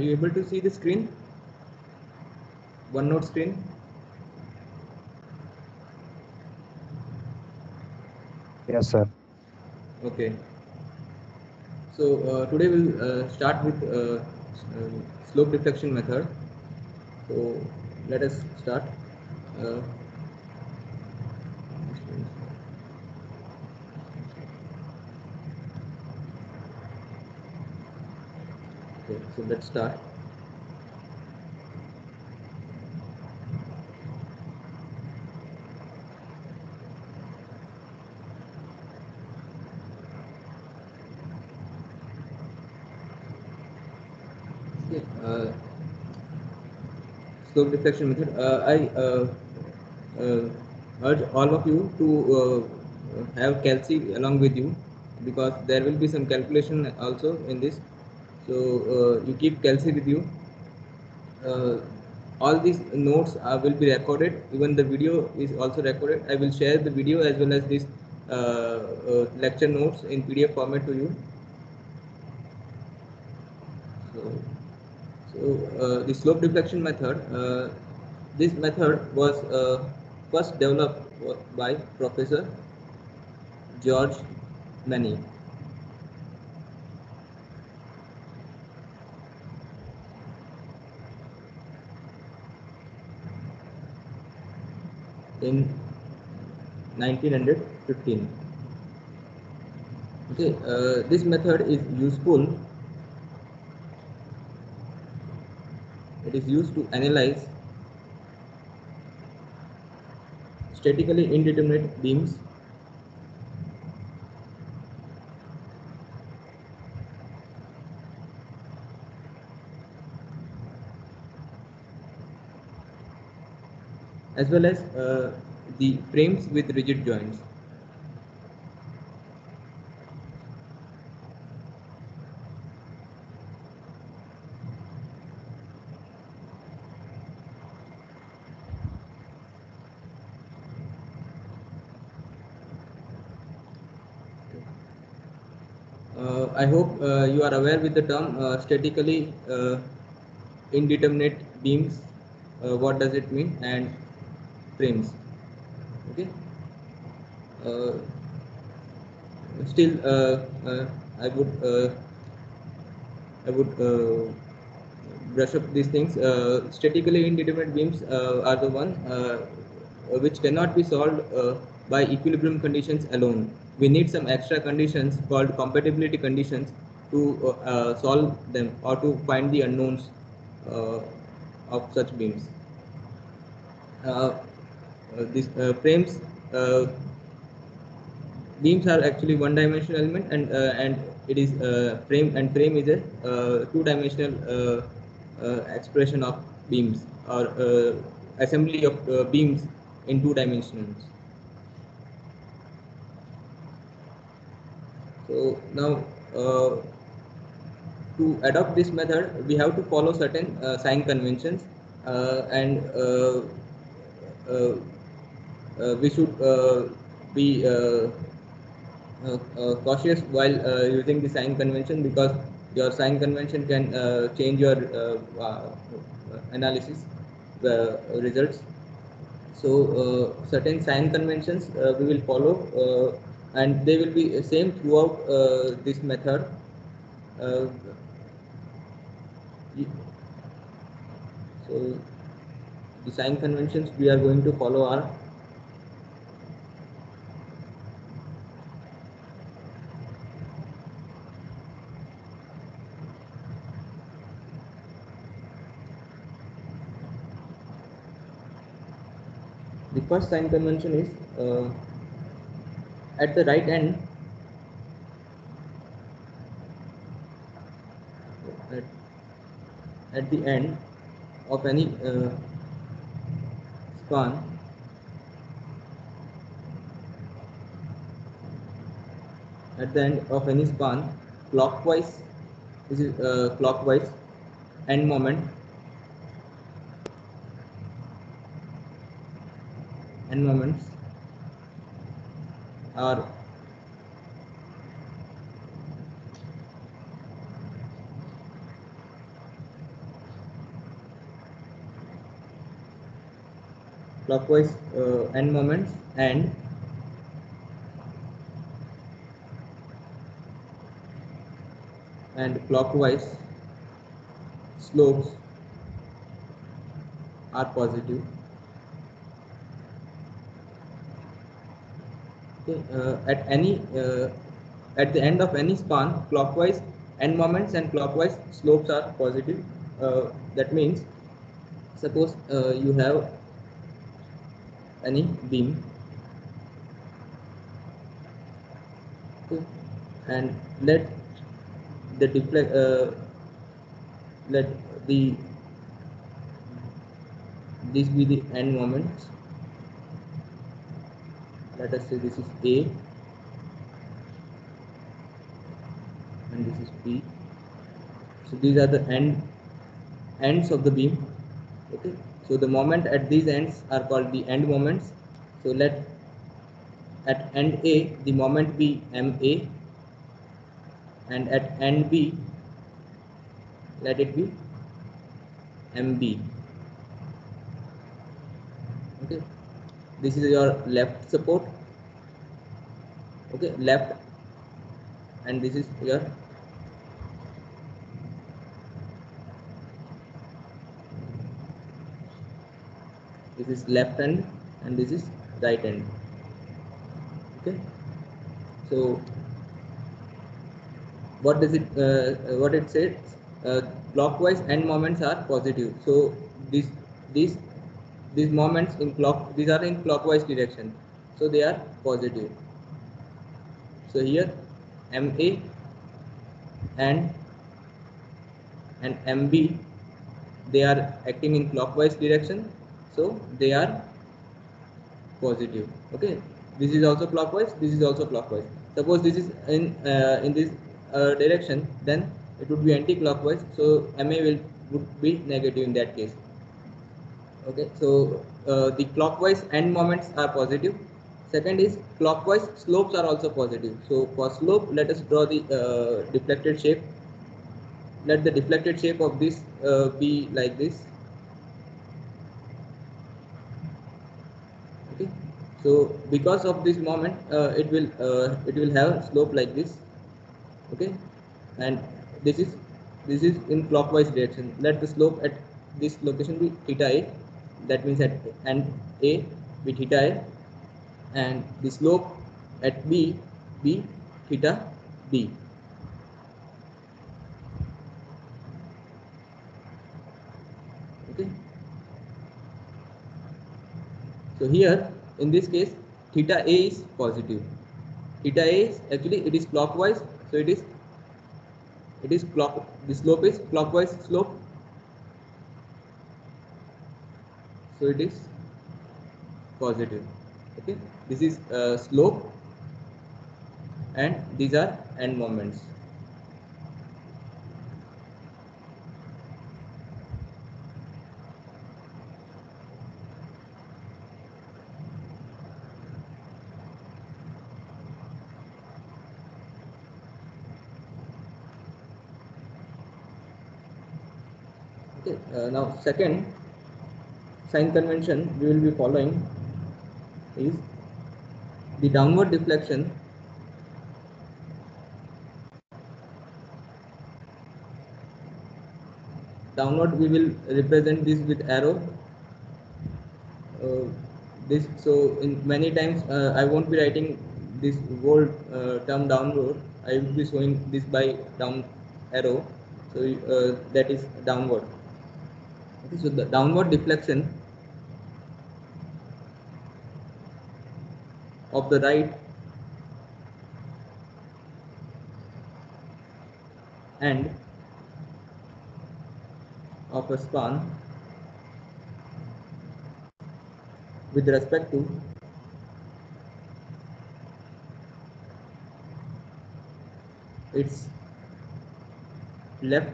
Are you able to see the screen? OneNote screen? Yes, sir. Okay. So uh, today we'll uh, start with uh, um, slope deflection method. So let us start. Uh, okay, so let's start. Okay, uh, slope method. Uh, I uh, uh, urge all of you to uh, have Kelsey along with you because there will be some calculation also in this. So uh, you keep Kelsey with you. Uh, all these notes uh, will be recorded. Even the video is also recorded. I will share the video as well as this uh, lecture notes in PDF format to you. So, so the slope deflection method, this method was first developed by Professor George Maney. In 1915. Okay, uh, this method is useful. It is used to analyze statically indeterminate beams as well as uh, the frames with rigid joints. Uh, I hope uh, you are aware with the term uh, statically uh, indeterminate beams. Uh, what does it mean and frames? Okay. Uh, still, uh, uh, I would uh, I would brush up these things. Statically indeterminate beams are the one which cannot be solved by equilibrium conditions alone. We need some extra conditions called compatibility conditions to solve them or to find the unknowns of such beams. Uh, these uh, frames uh, beams are actually one dimensional element and uh, and it is uh, frame and frame is a uh, two dimensional uh, uh, expression of beams or uh, assembly of uh, beams in two dimensions. So now uh, to adopt this method we have to follow certain uh, sign conventions uh, and uh, uh, uh, we should uh, be uh, uh, uh, cautious while uh, using the sign convention because your sign convention can uh, change your uh, uh, analysis the results. So uh, certain sign conventions uh, we will follow uh, and they will be same throughout uh, this method. Uh, so the sign conventions we are going to follow are the first sign convention is uh, at the right end. At, at the end of any uh, span. At the end of any span clockwise this is uh, clockwise end moment environments are clockwise uh, moments and and clockwise slopes are positive. Uh, at any uh, at the end of any span clockwise end moments and clockwise slopes are positive. Uh, that means suppose you have any beam. And let the deflect uh, let the this be the end moments let us say this is a. And this is b. So these are the end ends of the beam. Okay. So the moment at these ends are called the end moments. So let at end a the moment be ma and at end b let it be mb okay this is your left support. Okay left. And this is your this is left hand and this is right hand. Okay. So what does it uh, uh, what it says? Uh, clockwise end moments are positive. So this these these moments in clock these are in clockwise direction. So they are positive. So here ma and and mb they are acting in clockwise direction. So they are positive. Okay? This is also clockwise this is also clockwise. Suppose this is in uh, in this uh, direction then it would be anti-clockwise. So ma will would be negative in that case okay so uh, the clockwise end moments are positive. Second is clockwise slopes are also positive. So for slope let us draw the uh, deflected shape. Let the deflected shape of this uh, be like this. Okay so because of this moment uh, it will uh, it will have slope like this. Okay and this is this is in clockwise direction. Let the slope at this location be theta a that means at and a theta a and the slope at b be theta b. Okay. So here in this case theta a is positive. Theta a is actually it is clockwise so it is it is clock the slope is clockwise slope so it is positive. Okay? This is uh, slope and these are end moments. Okay uh, now second sign convention we will be following is the downward deflection downward we will represent this with arrow. Uh, this so in many times uh, i won't be writing this whole uh, term downward. I will be showing this by down arrow. So uh, that is downward. Okay so the downward deflection of the right end of a span with respect to its left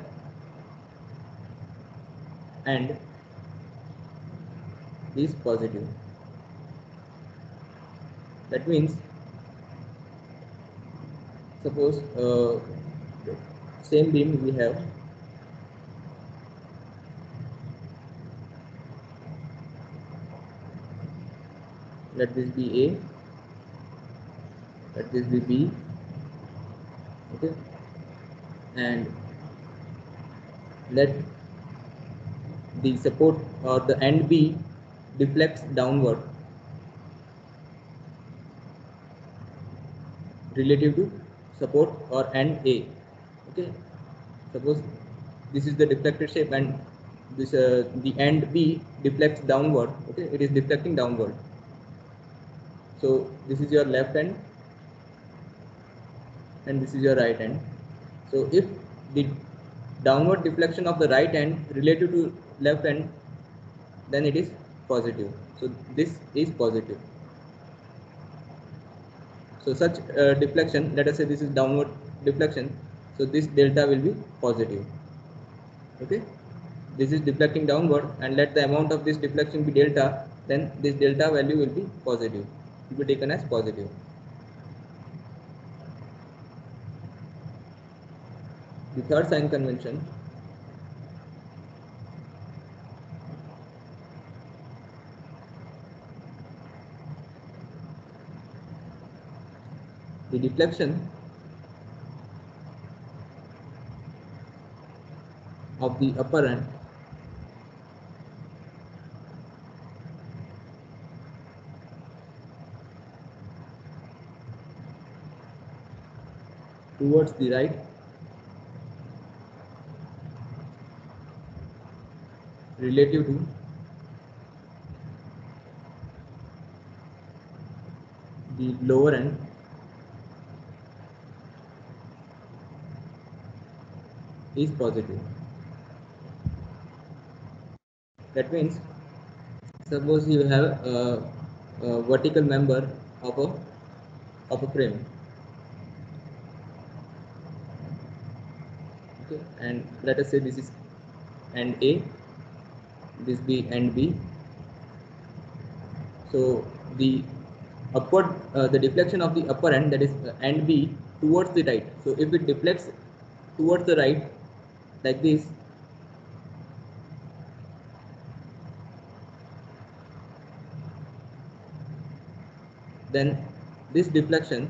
end is positive that means suppose uh, same beam we have. Let this be a. Let this be b. Okay. And let the support or the end b deflects downward relative to support or end a. Okay? Suppose this is the deflected shape and this uh, the end b deflects downward. Okay? It is deflecting downward. So this is your left end and this is your right end. So if the downward deflection of the right end relative to left end then it is positive. So this is positive so such uh, deflection let us say this is downward deflection so this delta will be positive. Okay? This is deflecting downward and let the amount of this deflection be delta then this delta value will be positive. It will be taken as positive. The third sign convention the deflection of the upper end. Towards the right. Relative to the lower end is positive. That means suppose you have a, a vertical member of a of a frame. Okay and let us say this is end a this B end b. So the upward uh, the deflection of the upper end that is uh, end b towards the right. So if it deflects towards the right like this. Then this deflection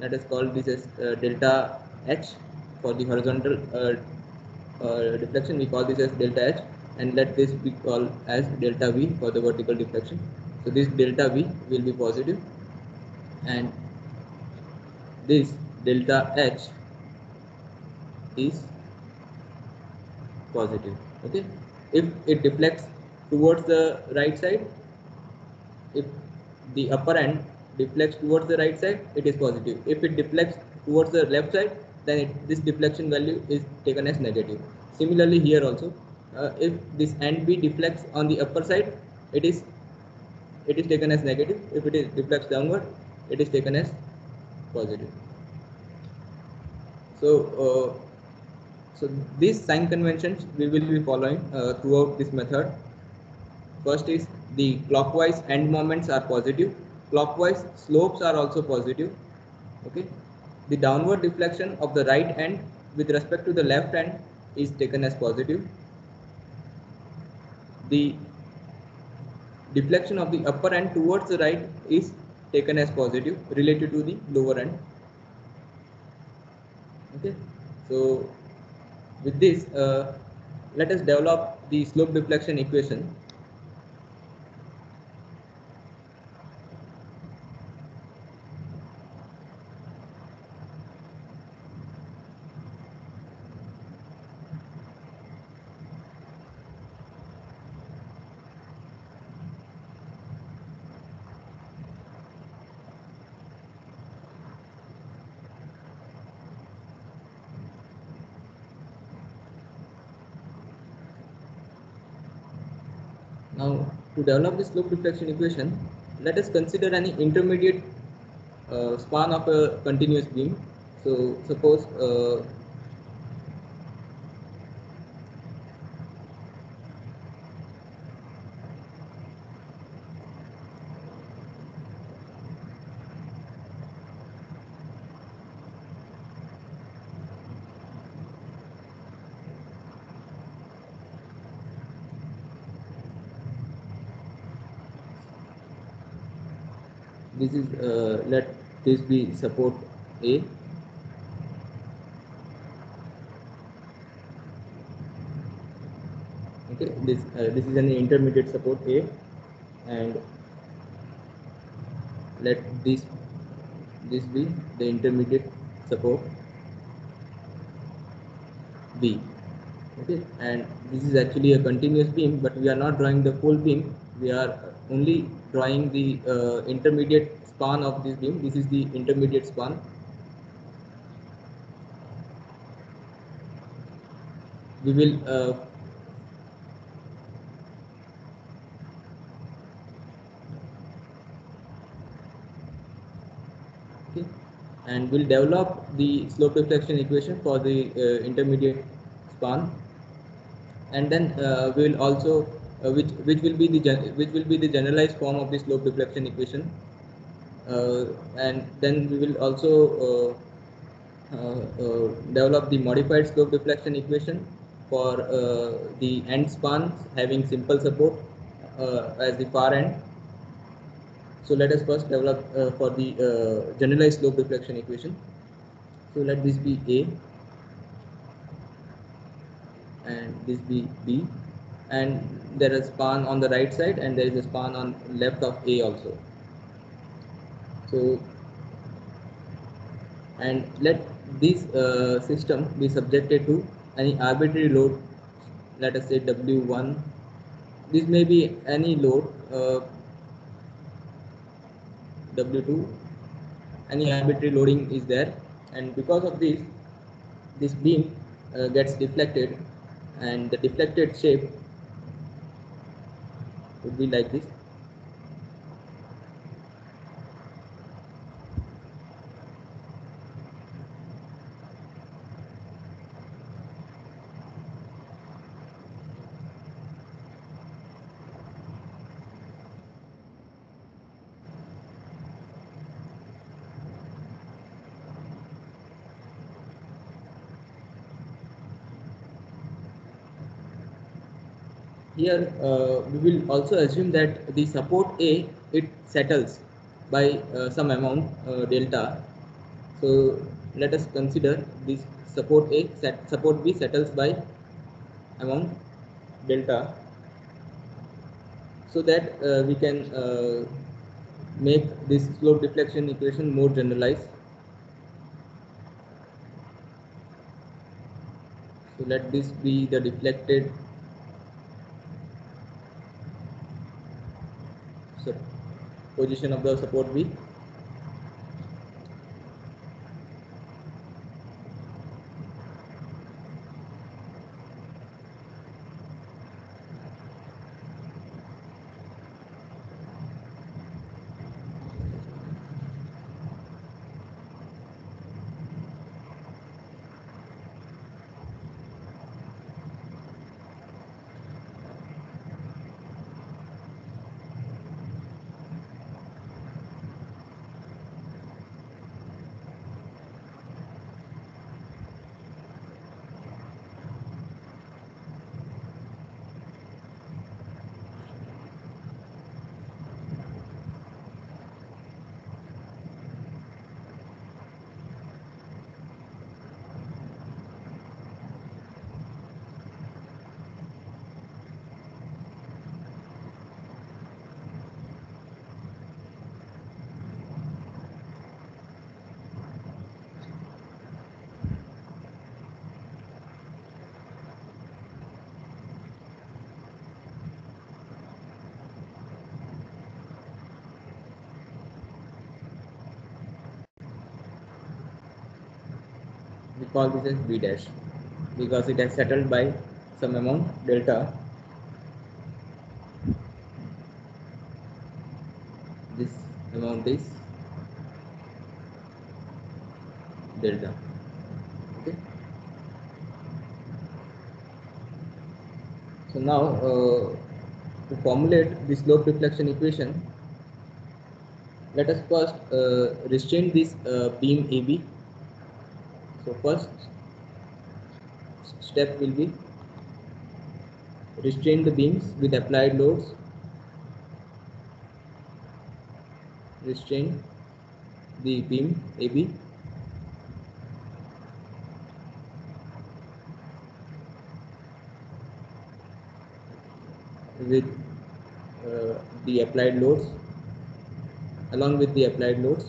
let us call this as uh, delta h. For the horizontal uh, uh, deflection we call this as delta h. And let this be called as delta v for the vertical deflection. So this delta v will be positive. And this delta h is positive. Okay? If it deflects towards the right side if the upper end deflects towards the right side it is positive. If it deflects towards the left side then it, this deflection value is taken as negative. Similarly here also uh, if this end b deflects on the upper side it is it is taken as negative. If it is deflects downward it is taken as positive. So uh, so these sign conventions we will be following uh, throughout this method. First is the clockwise end moments are positive. Clockwise slopes are also positive. Okay. The downward deflection of the right end with respect to the left end is taken as positive. The deflection of the upper end towards the right is taken as positive related to the lower end. Okay. So with this uh, let us develop the slope deflection equation Now, to develop the slope deflection equation, let us consider any intermediate uh, span of a continuous beam. So, suppose uh, this is uh, let this be support A. Okay this uh, this is an intermediate support A and let this this be the intermediate support B. Okay and this is actually a continuous beam but we are not drawing the full beam. We are only drawing the uh, intermediate span of this beam. This is the intermediate span. We will uh, okay. And we'll develop the slope deflection equation for the uh, intermediate span. And then uh, we will also uh, which which will be the which will be the generalized form of the slope deflection equation. Uh, and then we will also uh, uh, develop the modified slope deflection equation for the end spans having simple support as the far end. So let us first develop uh, for the uh, generalized slope deflection equation. So let this be A and this be B and there is span on the right side and there is a span on left of A also. So and let this uh, system be subjected to any arbitrary load let us say W1 this may be any load uh, W2 any arbitrary loading is there and because of this this beam uh, gets deflected and the deflected shape would be like this here uh, we will also assume that the support A it settles by uh, some amount uh, delta. So let us consider this support A set support B settles by amount delta. So that uh, we can uh, make this slope deflection equation more generalized. So let this be the deflected position of the support B. call this as b dash because it has settled by some amount delta. This amount is delta okay? So now uh, to formulate the slope deflection equation let us first uh, restrain this uh, beam AB first step will be restrain the beams with applied loads. Restrain the beam AB with uh, the applied loads along with the applied loads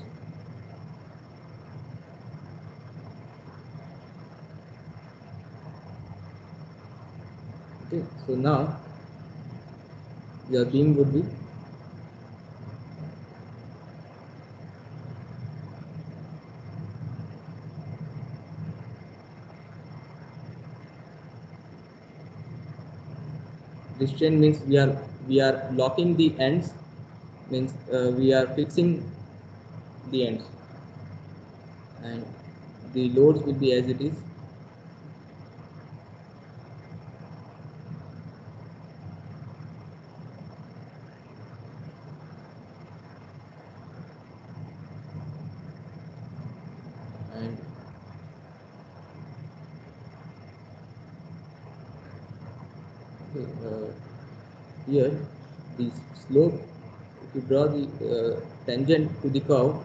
okay so now your beam would be chain means we are we are locking the ends means uh, we are fixing the ends. And the loads will be as it is and okay, uh, here the slope if you draw the uh, tangent to the curve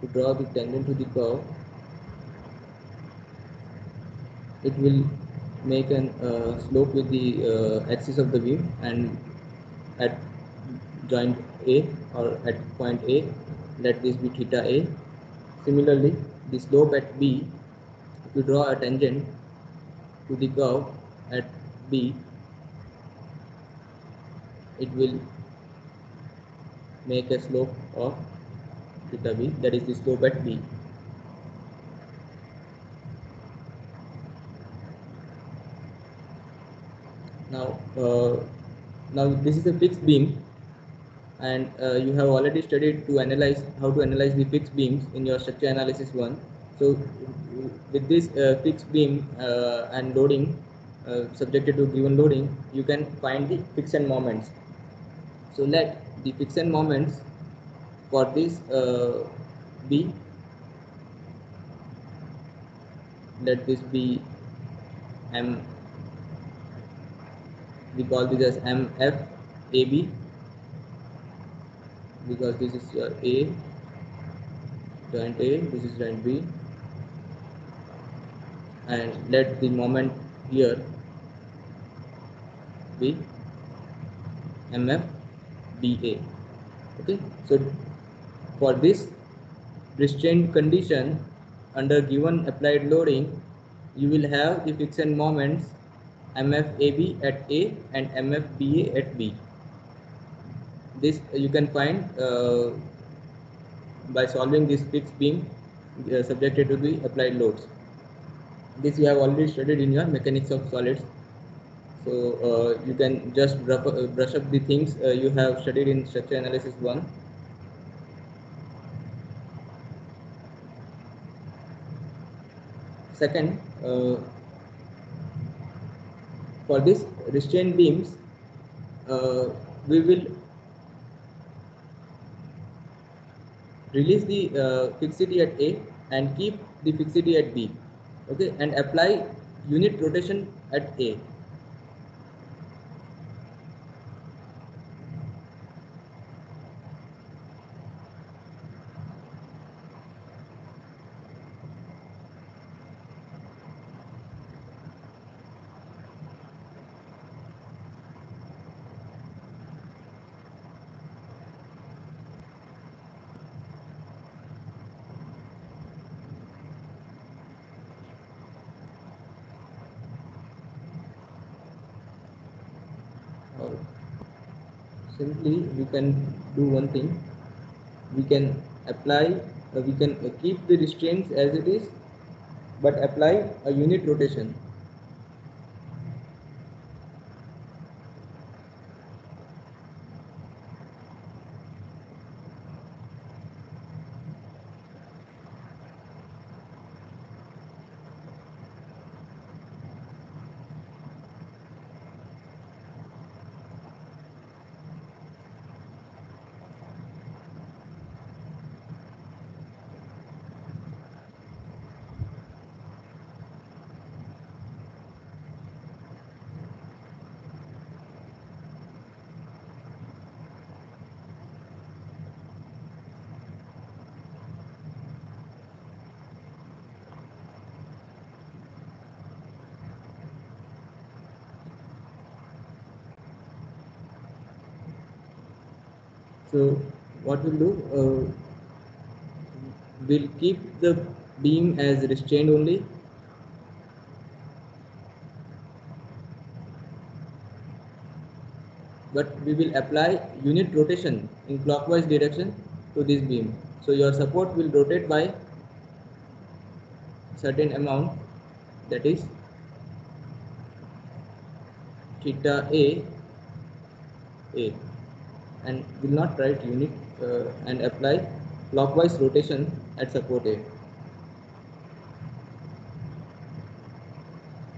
to draw the tangent to the curve it will make an uh, slope with the uh, axis of the beam and at joint A or at point A let this be theta A. Similarly the slope at B if you draw a tangent to the curve at B it will make a slope of theta b that is the slope at b. Now uh, now this is a fixed beam and uh, you have already studied to analyze how to analyze the fixed beams in your structure analysis one. So with this uh, fixed beam uh, and loading subjected to given loading you can find the friction moments. So let the friction moments for this uh, be let this be m we call this as mf ab because this is your a joint a this is joint b and let the moment here be mf ba okay? So for this restrained condition under given applied loading you will have the friction moments mfab at a and mfba at b. This you can find uh, by solving this fixed beam uh, subjected to the applied loads. This you have already studied in your mechanics of solids so uh, you can just brush, up the things uh, you have studied in structure analysis 1 second uh, for this restrained beams we will release the uh, fixity at A and keep the fixity at B okay? And apply unit rotation at A or simply we can do one thing. We can apply uh, we can keep the restraints as it is but apply a unit rotation do uh, we'll keep the beam as restrained only. But we will apply unit rotation in clockwise direction to this beam. So your support will rotate by certain amount that is theta a a and will not write unit Uh, and apply clockwise rotation at support a.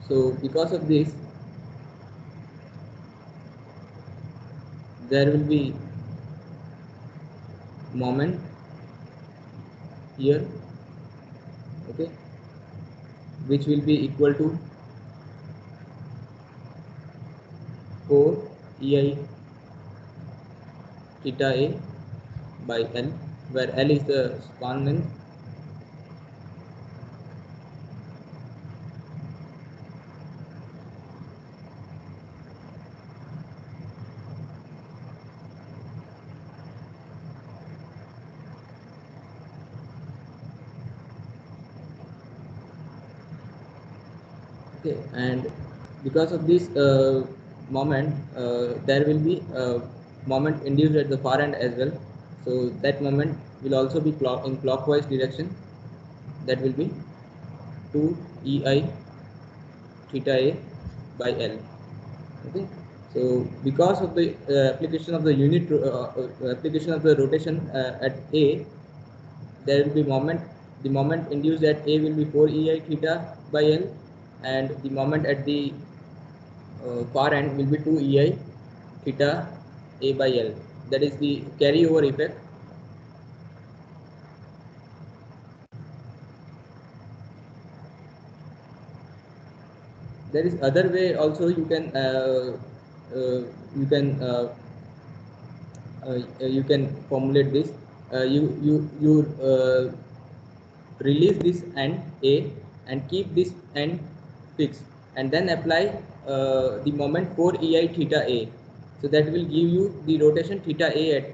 So because of this there will be moment here okay which will be equal to 4 ei theta a by l where l is the span length. Okay and because of this uh, moment uh, there will be a moment induced at the far end as well so that moment will also be clock in clockwise direction. That will be 2 ei theta a by l. Okay? So because of the uh, application of the unit uh, uh, application of the rotation uh, at a there will be moment the moment induced at a will be 4 ei theta by l and the moment at the uh, far end will be 2 ei theta a by l that is the carryover effect. There is other way also you can uh, uh, you can uh, uh, you can formulate this. Uh, you you you uh, release this end a and keep this end fixed and then apply uh, the moment 4 ei theta a so that will give you the rotation theta a at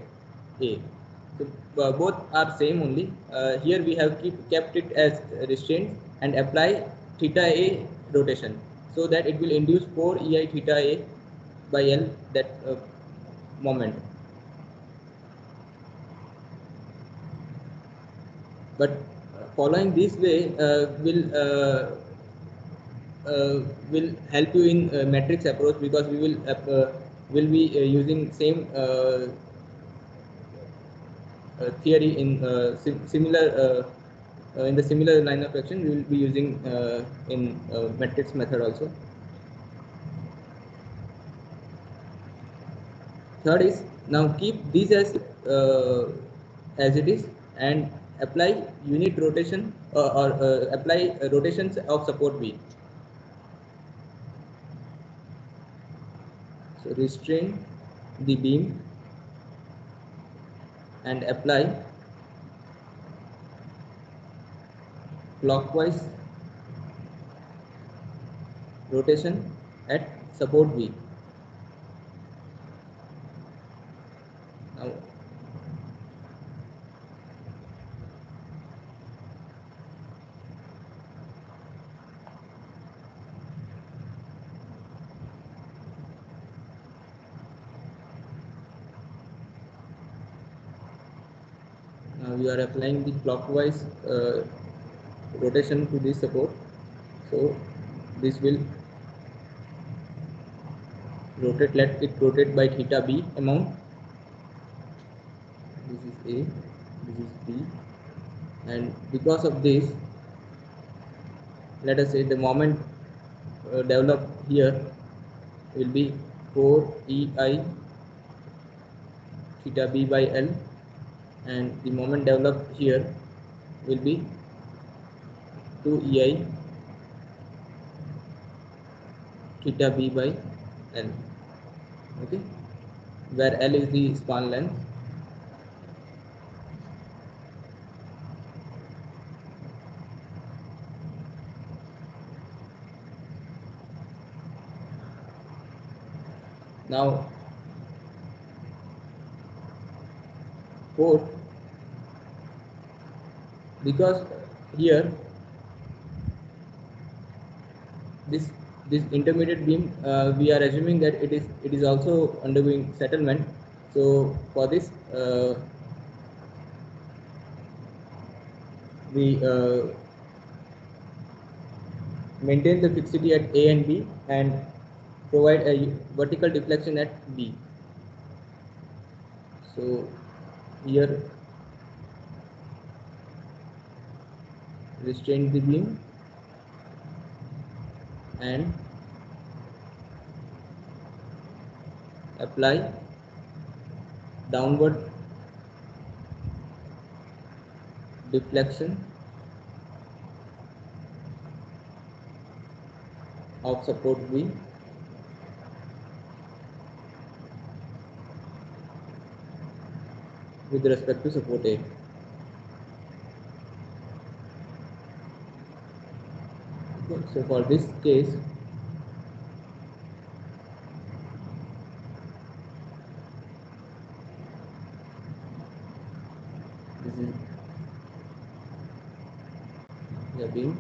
a. So uh, both are same only. Uh, here we have keep, kept it as restraint and apply theta a rotation so that it will induce 4 ei theta a by l that uh, moment. But following this way uh, will uh, uh, will help you in matrix approach because we will will be uh, using same uh, uh, theory in sim similar in the similar line of action we will be using in matrix method also third is now keep these as as it is and apply unit rotation or uh, apply rotations of support B. So restrain the beam and apply clockwise rotation at support B. Now now we are applying the clockwise uh, rotation to this support. So this will rotate let it rotate by theta b amount. This is a this is b. And because of this let us say the moment uh, developed here will be 4 ei theta b by l and the moment developed here will be 2 ei theta b by l okay where l is the span length. Now support because here this this intermediate beam uh, we are assuming that it is it is also undergoing settlement so for this uh, we uh, maintain the fixity at A and B and provide a vertical deflection at B. So here restrain the beam and apply downward deflection of support B with respect to support A. Okay, so for this case, this is the beam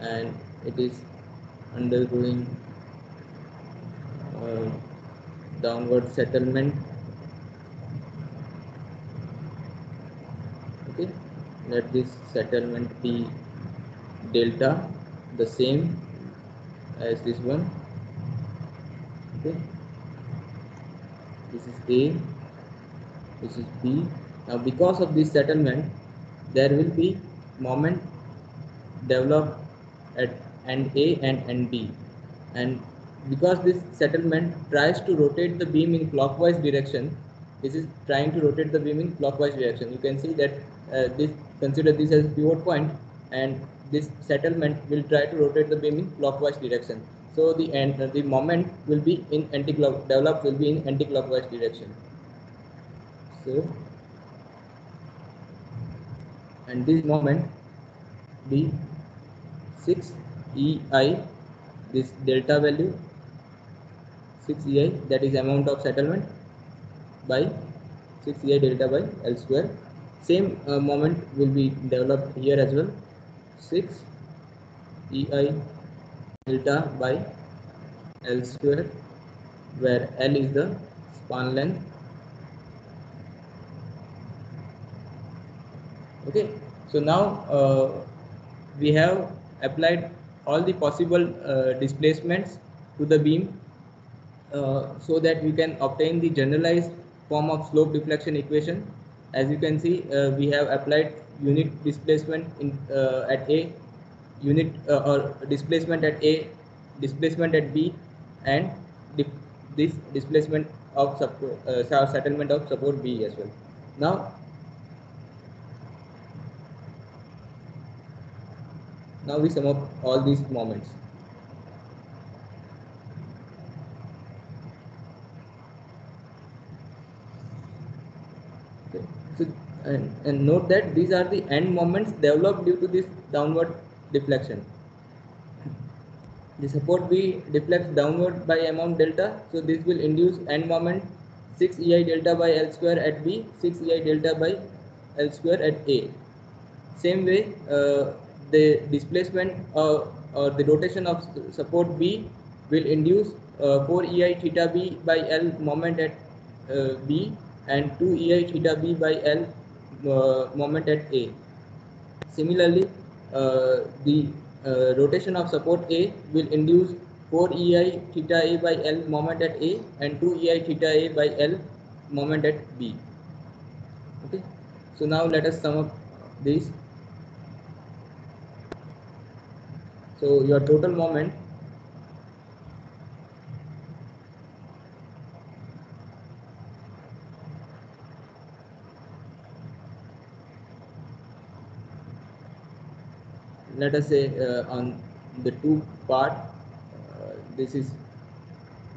and it is undergoing uh, downward settlement. Okay let this settlement be delta the same as this one. Okay. This is a this is b. Now because of this settlement there will be moment developed at end a and end b. And because this settlement tries to rotate the beam in clockwise direction this is trying to rotate the beam in clockwise direction. You can see that uh, this consider this as pivot point and this settlement will try to rotate the beam in clockwise direction. So the end uh, the moment will be in anti-clock developed will be in anti-clockwise direction. So and this moment be 6 ei this delta value 6 ei that is amount of settlement by 6 ei delta by l square. Same uh, moment will be developed here as well 6 ei delta by l square where l is the span length. Okay so now uh, we have applied all the possible uh, displacements to the beam uh, so that we can obtain the generalized form of slope deflection equation. As you can see uh, we have applied unit displacement in uh, at a unit uh, or displacement at a displacement at b and this displacement of uh, settlement of support b as well now now we sum up all these moments okay. so and, and note that these are the end moments developed due to this downward deflection. The support B deflects downward by amount delta. So this will induce end moment 6 ei delta by l square at b 6 ei delta by l square at a. Same way uh, the displacement uh, or the rotation of support b will induce uh, 4 ei theta b by l moment at uh, b and 2 ei theta b by l moment at a similarly uh, the uh, rotation of support A will induce 4 EI theta A by L moment at A and 2 EI theta A by L moment at B. Okay, so now let us sum up these. So your total moment let us say uh, on the two part uh, this is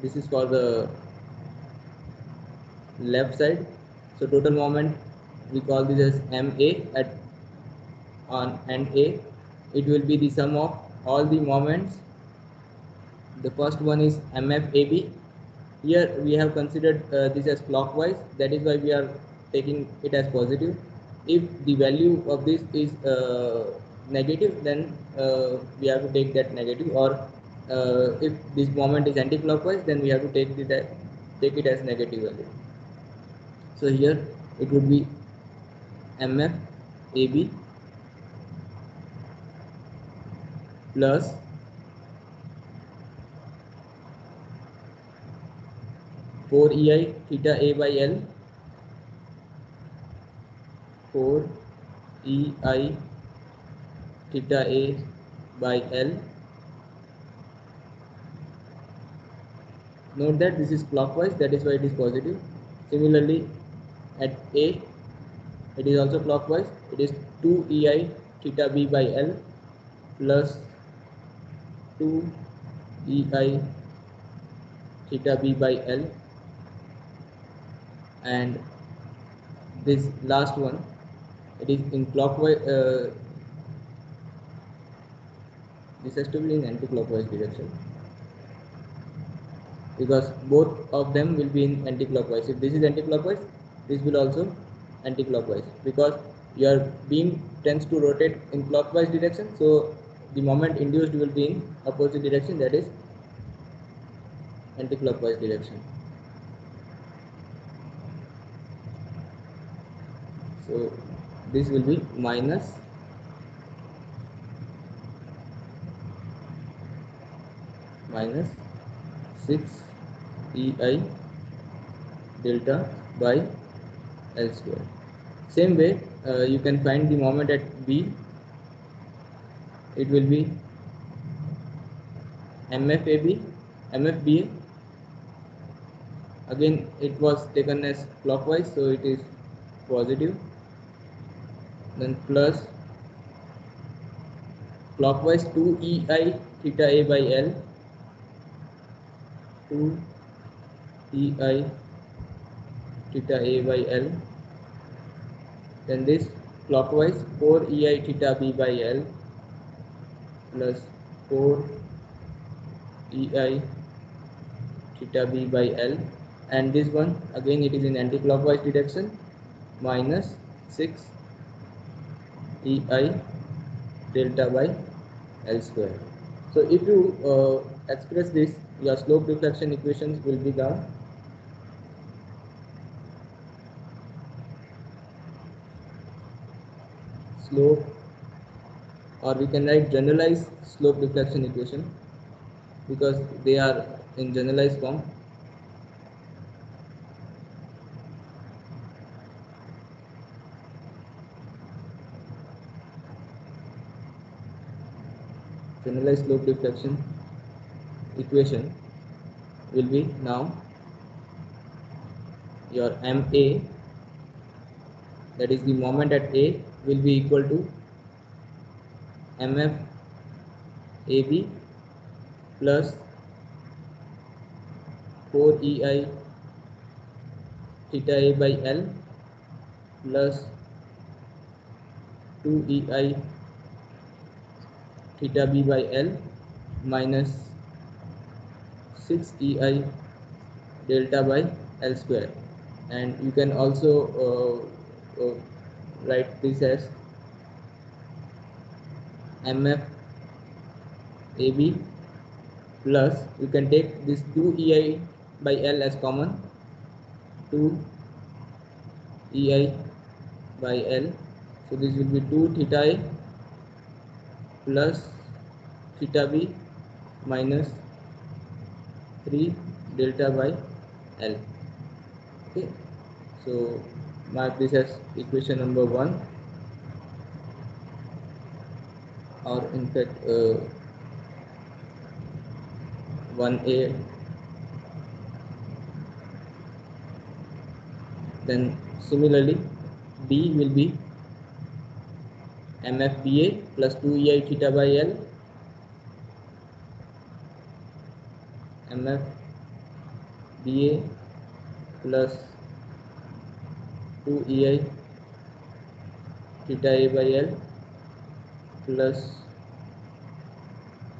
this is for the left side. So total moment we call this as ma at on end a. It will be the sum of all the moments. The first one is mf ab here we have considered uh, this as clockwise. That is why we are taking it as positive. If the value of this is uh, negative then uh, we have to take that negative. Or uh, if this moment is anti-clockwise then we have to take it take it as negative value. So here it would be mf ab plus 4 ei theta a by l 4 ei theta a by l. Note that this is clockwise that is why it is positive. Similarly at a it is also clockwise. It is 2 ei theta b by l plus 2 ei theta b by l. And this last one it is in clockwise uh, this has to be in anti-clockwise direction. Because both of them will be in anti-clockwise. If this is anti-clockwise this will also anti-clockwise. Because your beam tends to rotate in clockwise direction so the moment induced will be in opposite direction that is anti-clockwise direction. So this will be minus minus 6 ei delta by L square. Same way uh, you can find the moment at B. It will be MFAB MFBA again it was taken as clockwise so it is positive. Then plus clockwise 2 ei theta a by l 2 ei theta a by l then this clockwise 4 ei theta b by l plus 4 ei theta b by l and this one again it is in anti-clockwise direction minus 6 ei delta by L square. So if you uh, express this, your slope deflection equations will be the slope or we can write generalized slope deflection equation because they are in generalized form. Generalized slope deflection equation will be now your MA that is the moment at A will be equal to MF AB plus 4 EI theta A by L plus 2 EI theta b by L minus 6 EI delta by L square. And you can also uh, uh, write this as MF AB plus you can take this 2 EI by L as common 2 EI by L. So this will be 2 theta i plus theta b minus 3 delta by L. Okay, so mark this as equation number one, or in fact uh, 1a then similarly b will be MFBA plus 2EI theta by L MFBA plus 2EI theta A by L plus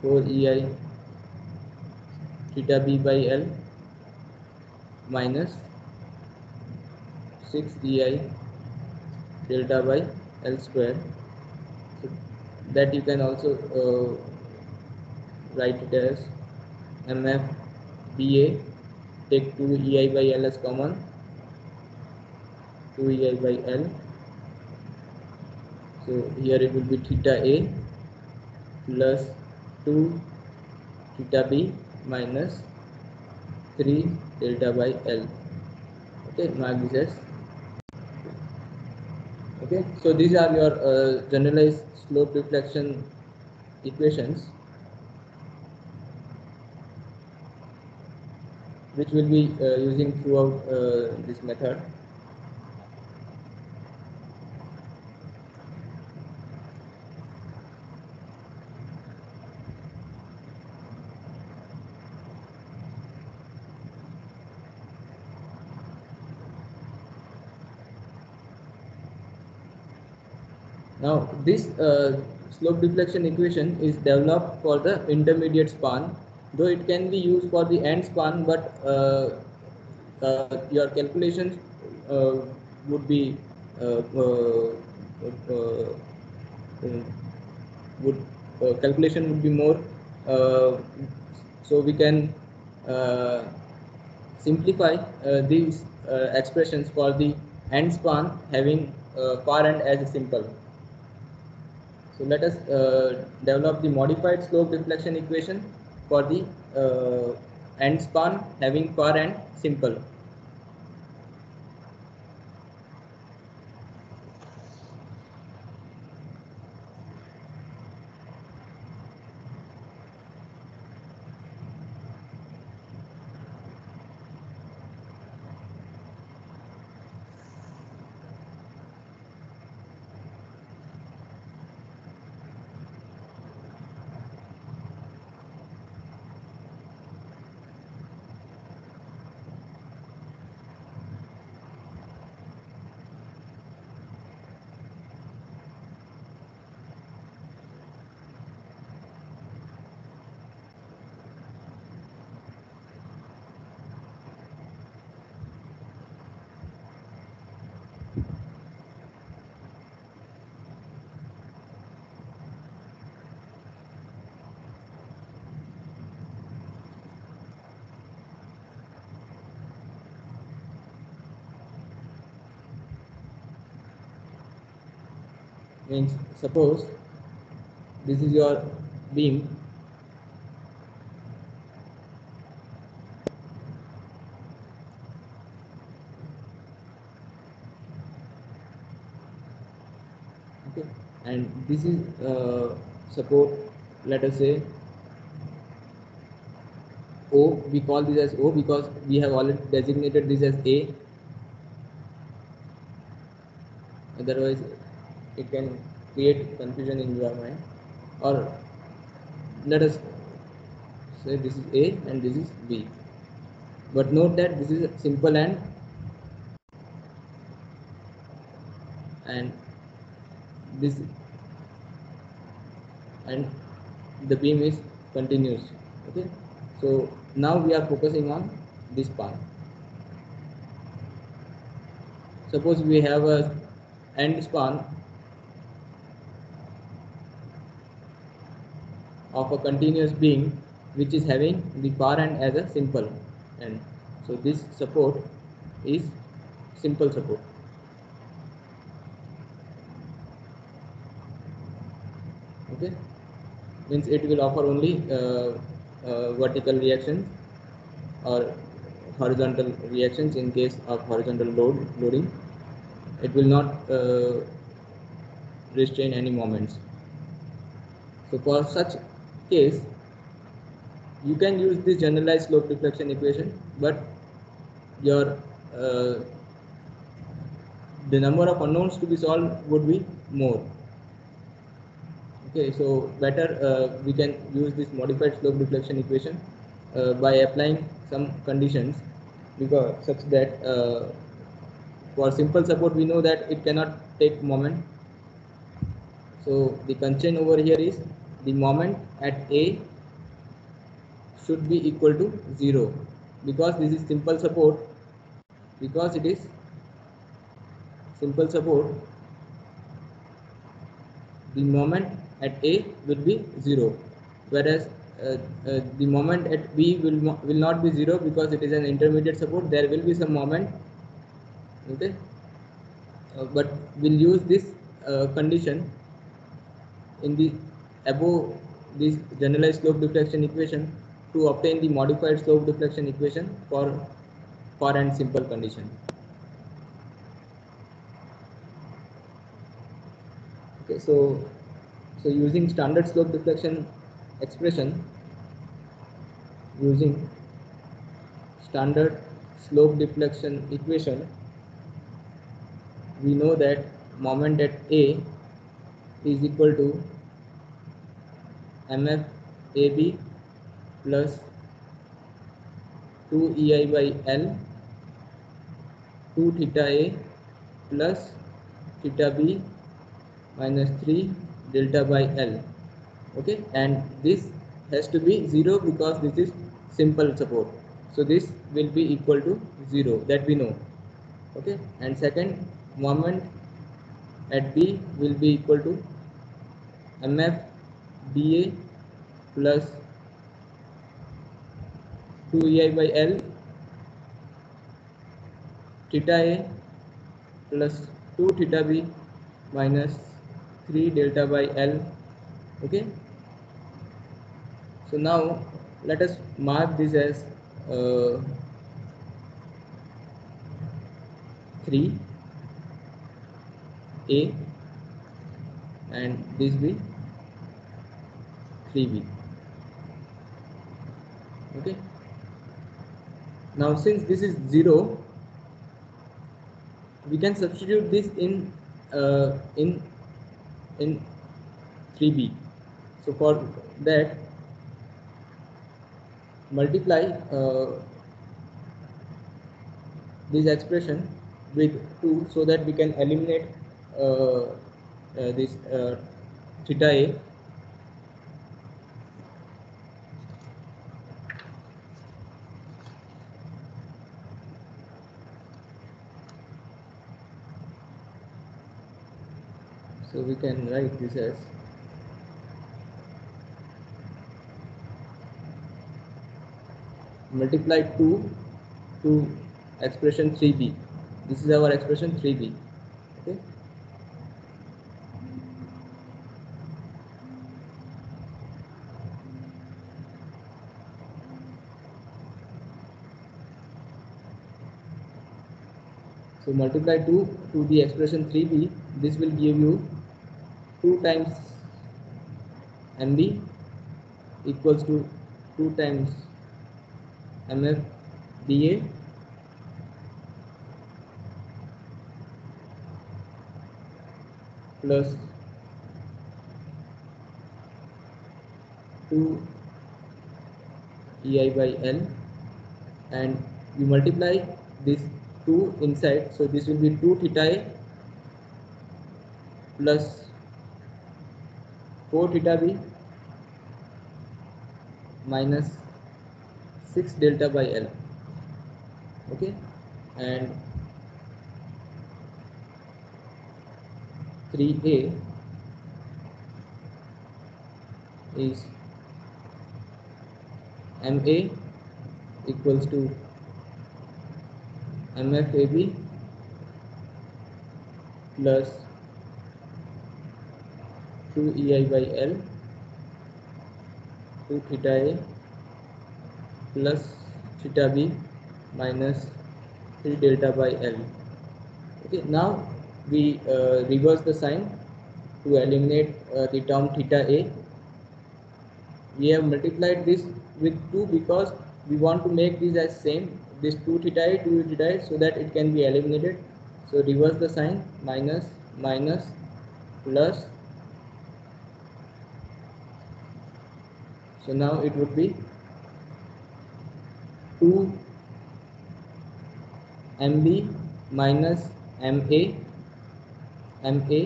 4EI theta B by L minus 6 ei delta by l square so that you can also uh, write it as mf ba take 2 ei by l as common. 2 ei by l. So here it will be theta a plus 2 theta b minus 3 delta by l. Okay mark this as. Okay so these are your uh, generalized slope deflection equations which we'll be uh, using throughout uh, this method. Now this uh, slope deflection equation is developed for the intermediate span, though it can be used for the end span, but uh, uh, your calculations uh, would be uh, uh, uh, would calculation would be more. so we can simplify these expressions for the end span having far end as a simple. So let us uh, develop the modified slope deflection equation for the uh, end span having far end simple. Means suppose this is your beam. Okay. And this is uh, support let us say O we call this as O because we have already designated this as A. Otherwise it can create confusion in your mind. Or let us say this is A and this is B. But note that this is a simple and and this and the beam is continuous. Okay? So now we are focusing on this part. Suppose we have a end span of a continuous beam which is having the far end as a simple end. So this support is simple support. Okay, means it will offer only uh, uh, vertical reactions or horizontal reactions in case of horizontal load loading. It will not uh, restrain any moments. So for such case, you can use this generalized slope deflection equation, but your uh, the number of unknowns to be solved would be more. Okay, so better uh, we can use this modified slope deflection equation uh, by applying some conditions because such that uh, for simple support we know that it cannot take moment. So the constraint over here is the moment at A should be equal to 0 because this is simple support because it is simple support the moment at A will be 0 whereas uh, uh, the moment at B will will not be 0 because it is an intermediate support. There will be some moment okay? Uh, but we'll use this uh, condition in the above this generalized slope deflection equation to obtain the modified slope deflection equation for for and simple condition. Okay so so using standard slope deflection expression using standard slope deflection equation we know that moment at a is equal to mf ab plus 2 ei by l 2 theta a plus theta b minus 3 delta by L. Okay and this has to be 0 because this is simple support. So this will be equal to 0 that we know. Okay and second moment at B will be equal to MF BA plus 2 EI by L theta A plus 2 theta B minus 3 delta by L okay? So now let us mark this as uh, 3 A and this be 3B okay. Now since this is 0 we can substitute this in uh, in in 3b so for that multiply uh, this expression with 2 so that we can eliminate uh, uh, this uh, theta a So we can write this as multiply 2 to expression 3b. This is our expression 3b. Okay. So multiply 2 to the expression 3b, this will give you 2 times mb equals to 2 times mf ba plus 2 ei by l. And you multiply this 2 inside. So this will be 2 theta a plus 4 theta b minus 6 delta by L. Okay? And 3a is MA equals to MFAB plus 2 EI by L 2 theta A plus theta B minus 3 delta by L. Okay, now we uh, reverse the sign to eliminate uh, the term theta A. We have multiplied this with 2 because we want to make these as same this 2 theta A 2 theta A so that it can be eliminated. So reverse the sign minus minus plus So now it would be 2 MB minus MA MA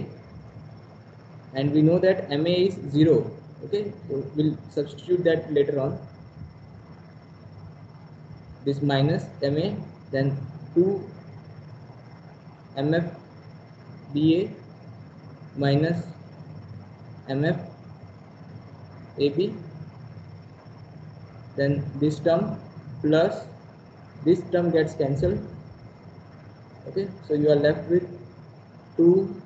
and we know that MA is 0 okay? So we'll substitute that later on. This minus MA then 2 MF BA minus MF AB then this term plus this term gets cancelled. Okay so you are left with 2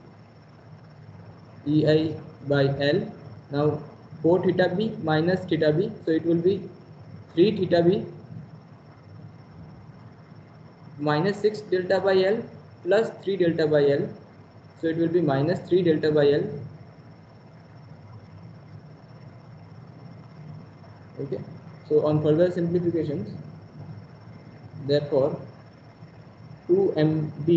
EI by L. Now 4 theta B minus theta B so it will be 3 theta B minus 6 delta by L plus 3 delta by L. So it will be minus 3 delta by L. Okay so on further simplifications therefore 2mb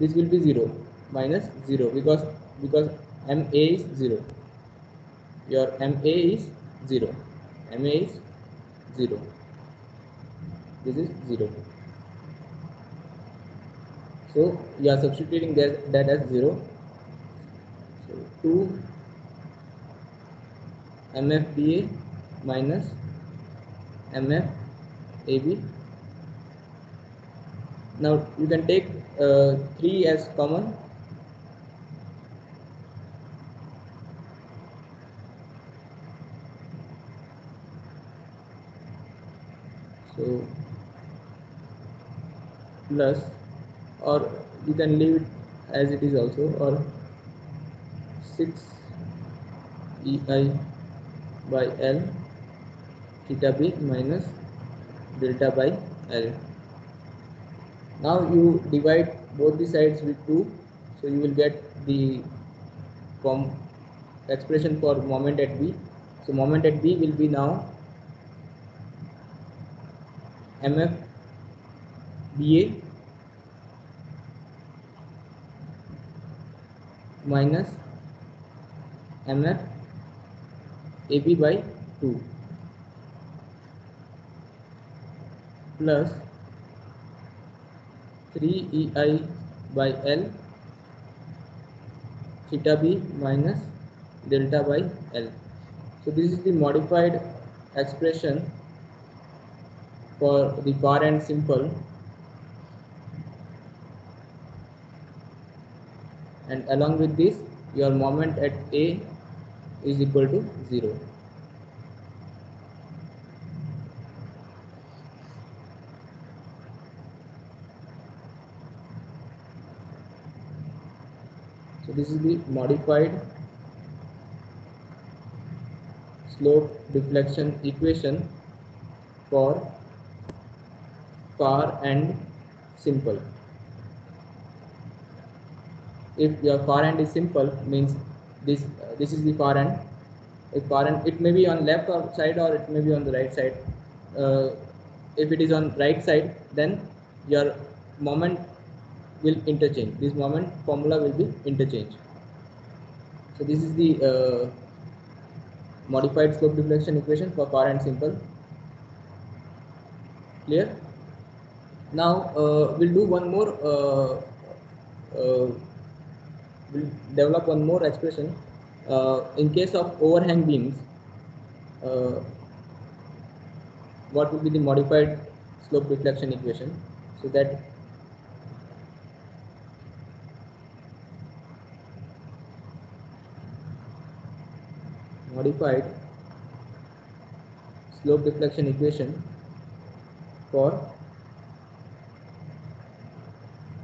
this will be 0 minus 0 because because ma is 0 your ma is 0 ma is 0 this is 0 so you are substituting that, that as 0 so 2 mfba minus mf ab now you can take uh, 3 as common. So plus or you can leave it as it is also or 6 ei by l theta b minus delta by l. Now you divide both the sides with 2 so you will get the expression for moment at b. So moment at b will be now mf ba minus mf ab by 2 plus 3 ei by l theta b minus delta by l. So this is the modified expression for the far and simple. And along with this your moment at a is equal to 0 this is the modified slope deflection equation for far and simple. If your far end is simple means this uh, this is the far end if far end it may be on left or side or it may be on the right side. Uh, if it is on right side then your moment will interchange. This moment formula will be interchange. So this is the uh, modified slope deflection equation for far and simple. Clear? Now uh, we'll do one more uh, uh, we'll develop one more expression. Uh, in case of overhang beams uh, what will be the modified slope deflection equation? So that modified slope deflection equation for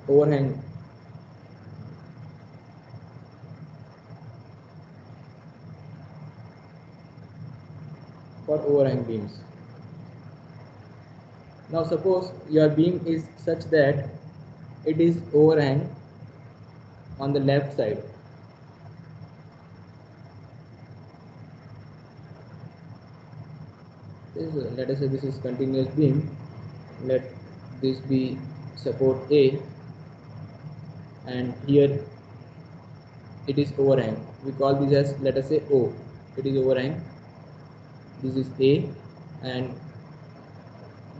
overhang. For overhang beams. Now suppose your beam is such that it is overhang on the left side this is, let us say this is continuous beam let this be support A and here it is overhang. We call this as let us say O it is overhang. This is A and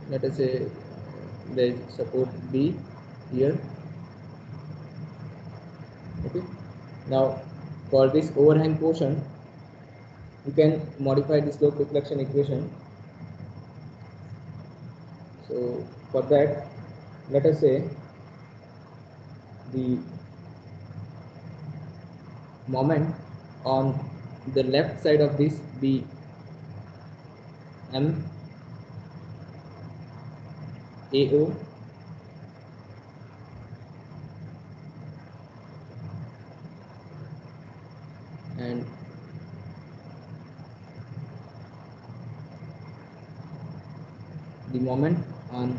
let us say there is support B here. Okay. Now for this overhang portion you can modify the slope deflection equation so for that let us say the moment on the left side of this be m ao and the moment on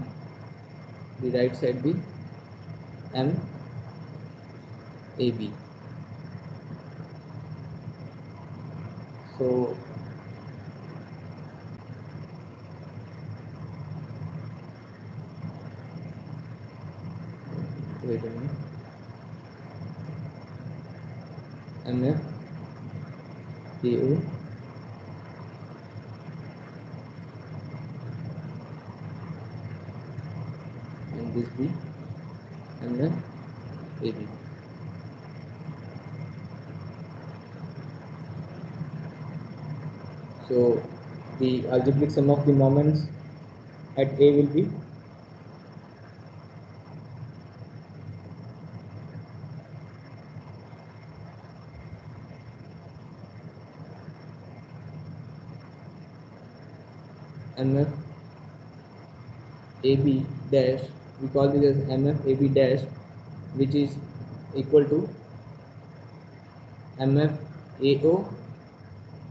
the right side be m ab so wait a minute. Mf AO and this B and then AB. So the algebraic sum of the moments at A will be? Mf ab dash we call this as mf ab dash which is equal to mf ao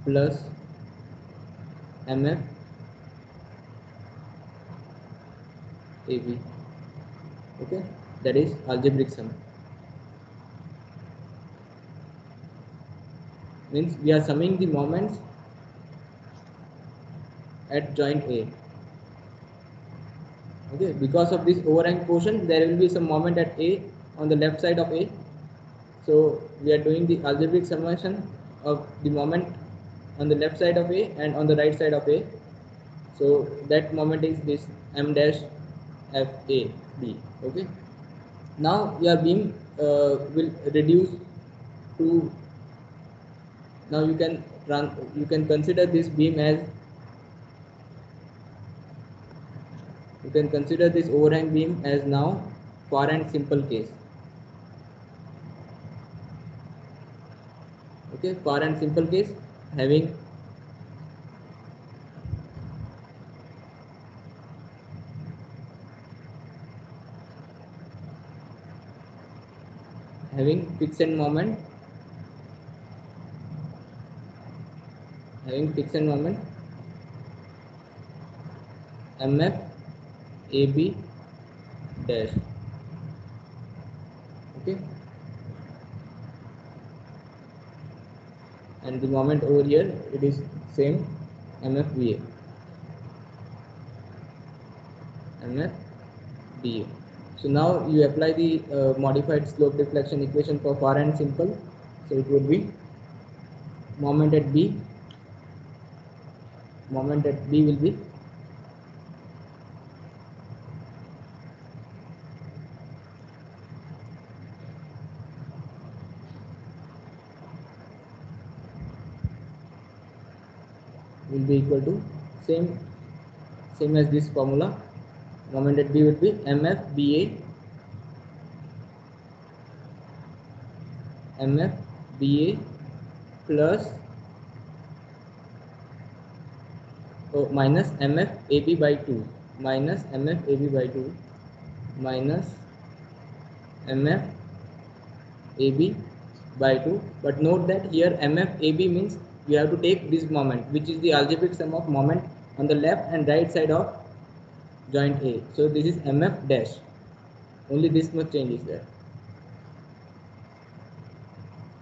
plus mf ab okay that is algebraic sum means we are summing the moments at joint A. Okay, because of this overhang portion, there will be some moment at A on the left side of A. So we are doing the algebraic summation of the moment on the left side of A and on the right side of A. So that moment is this M dash F A B. Okay. Now your beam uh, will reduce to. Now you can run. You can consider this beam as you can consider this overhang beam as now far and simple case okay far and simple case having having fixed moment having fixed moment mf ab dash okay and the moment over here it is same mfva mfda so now you apply the uh, modified slope deflection equation for far and simple. So it would be moment at b. Moment at b will be will be equal to same same as this formula moment at b would be mf ba mf ba plus oh, minus mf ab by 2 minus mf ab by 2 minus mf ab by 2 but note that here mf ab means you have to take this moment which is the algebraic sum of moment on the left and right side of joint A. So this is MF dash. Only this much change is there.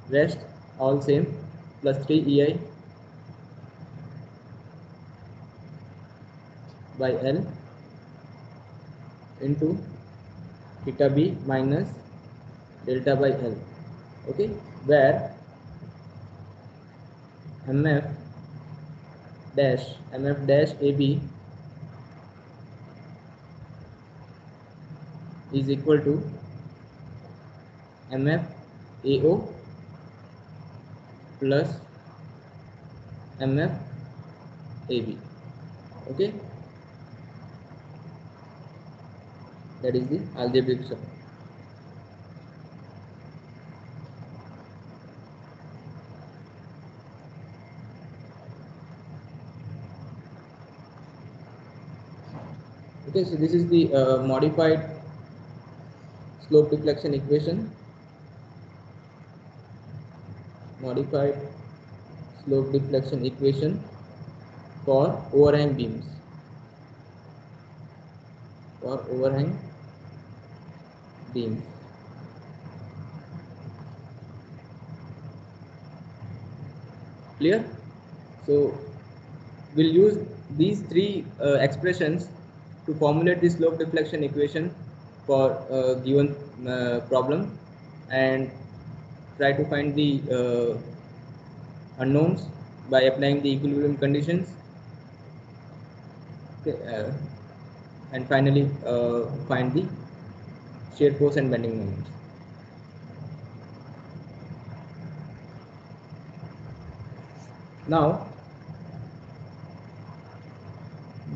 Rest all same plus 3 EI by L into theta B minus delta by L. Okay, where mf dash mf dash ab is equal to mf ao plus mf ab okay? That is the algebraic sum Okay, so this is the uh, modified slope deflection equation. Modified slope deflection equation for overhang beams. For overhang beams. Clear? So we'll use these three uh, expressions to formulate the slope deflection equation for a given uh, problem and try to find the uh, unknowns by applying the equilibrium conditions. Uh, and finally find the shear force and bending moments. Now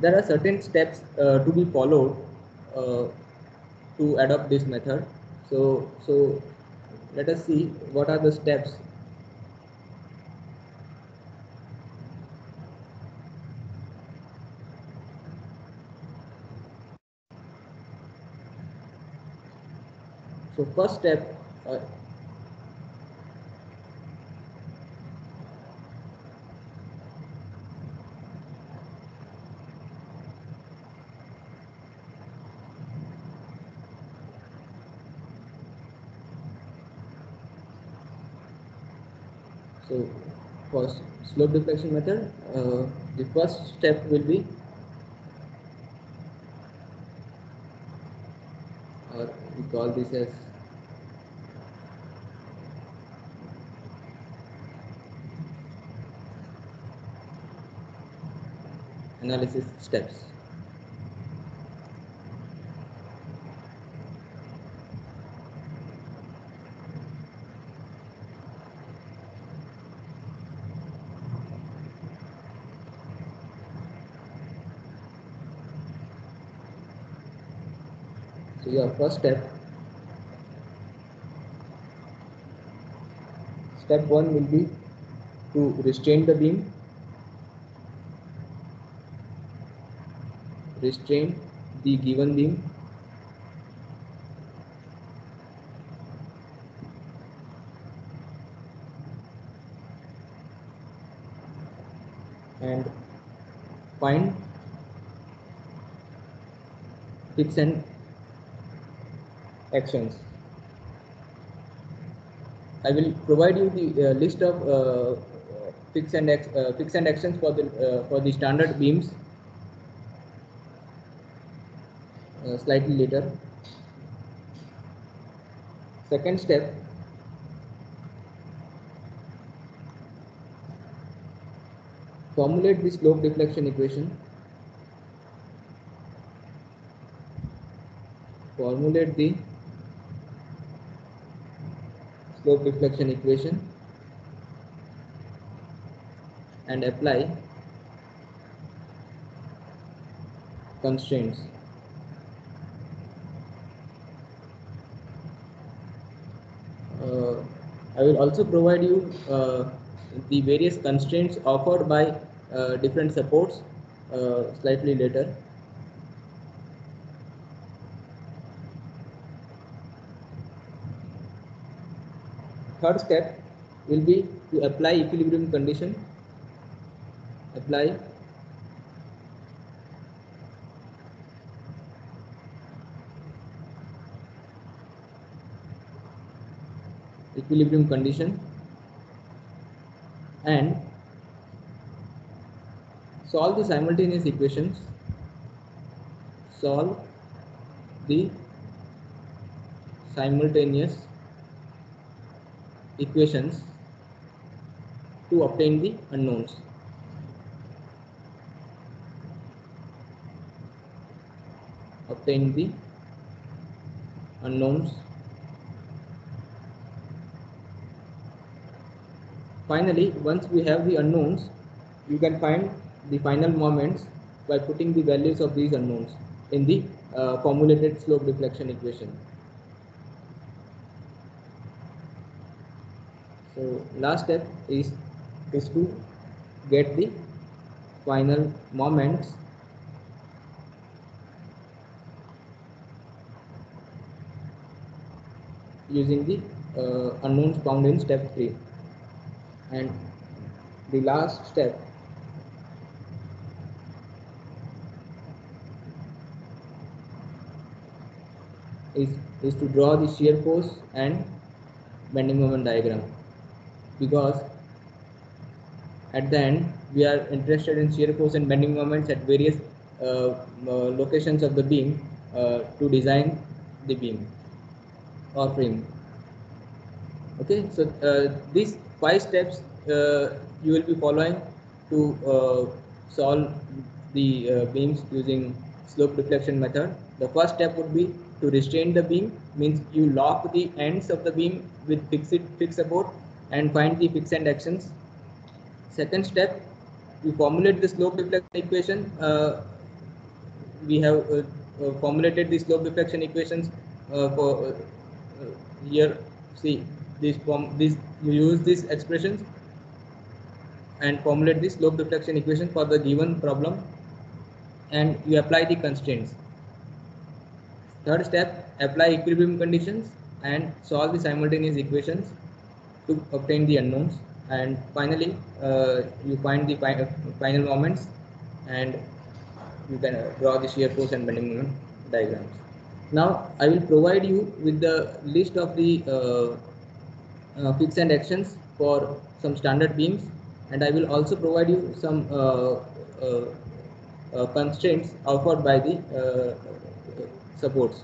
there are certain steps uh, to be followed uh, to adopt this method. So so let us see what are the steps. So first step uh, So for slope deflection method, uh, the first step will be or we call this as analysis steps. So your first step, step one will be to restrain the beam, restrain the given beam, and find fix and actions. I will provide you the uh, list of uh, fix and uh, fixed end actions for the uh, for the standard beams uh, slightly later. Second step. Formulate the slope deflection equation. Formulate the slope deflection equation and apply constraints. Uh, I will also provide you uh, the various constraints offered by uh, different supports uh, slightly later. Third step will be to apply equilibrium condition. Apply. Equilibrium condition. And solve the simultaneous equations. Solve the simultaneous equations to obtain the unknowns. Obtain the unknowns. Finally, once we have the unknowns, you can find the final moments by putting the values of these unknowns in the uh, formulated slope deflection equation. so last step is is to get the final moments. Using the uh, unknowns found in step 3 and the last step is is to draw the shear force and bending moment diagram because at the end we are interested in shear force and bending moments at various uh, uh, locations of the beam uh, to design the beam or frame. Okay so uh, these five steps uh, you will be following to uh, solve the beams using slope deflection method. The first step would be to restrain the beam means you lock the ends of the beam with fixed fixed support and find the fixed end actions. Second step we formulate the slope deflection equation. Uh, we have uh, uh, formulated the slope deflection equations uh, for uh, uh, here see this form this you use these expressions and formulate the slope deflection equation for the given problem and you apply the constraints. Third step apply equilibrium conditions and solve the simultaneous equations to obtain the unknowns. And finally uh, you find the fi final moments and you can uh, draw the shear force and bending moment diagrams. Now i will provide you with the list of the uh, uh, actions for some standard beams. And i will also provide you some uh, uh, uh, constraints offered by the supports.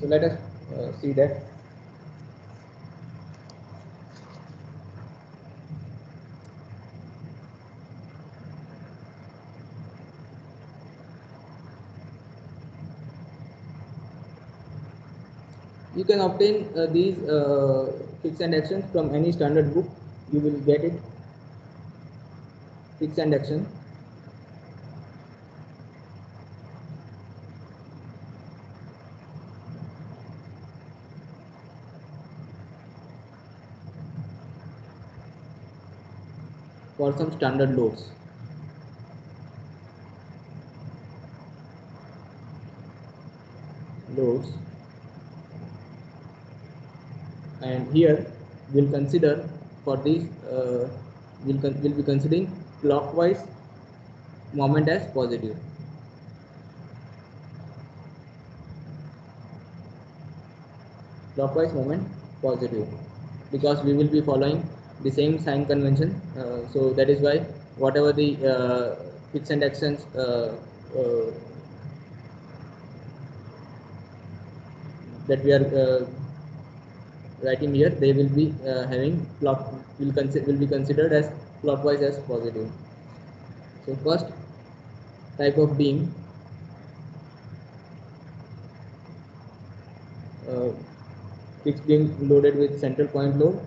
So let us see that you can obtain uh, these uh, end actions from any standard book. You will get it. Fixed end action. For some standard loads loads and here we'll consider for this uh, we'll, we'll be considering clockwise moment as positive. Clockwise moment positive. Because we will be following the same sign convention uh, so that is why whatever the uh, end actions uh, uh, that we are writing here they will be uh, having clock will consider will be considered as clockwise as positive. So first type of beam uh, fixed beam loaded with central point load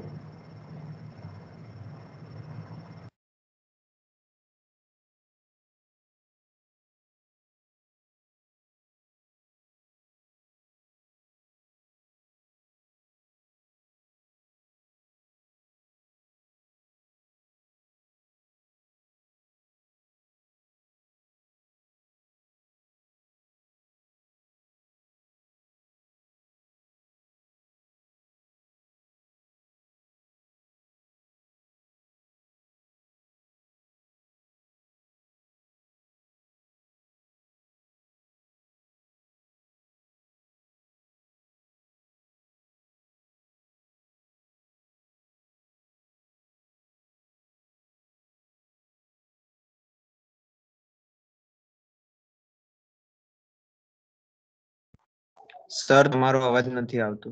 sir તમારો અવાજ નથી આવતો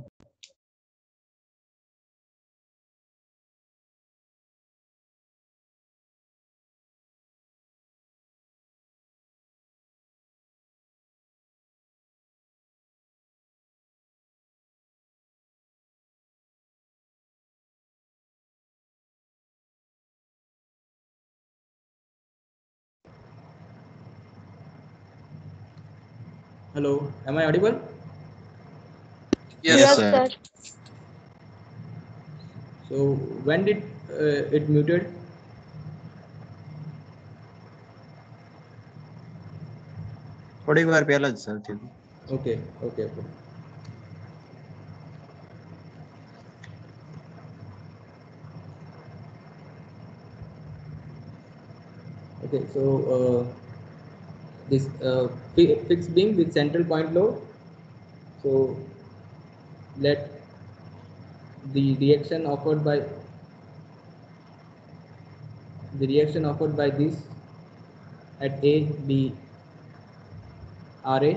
hello am i audible Yes, yes sir. So when did uh, it muted? Okay, okay. okay so uh, this uh, fixed beam with central point load so let the reaction offered by the reaction offered by this at A be RA,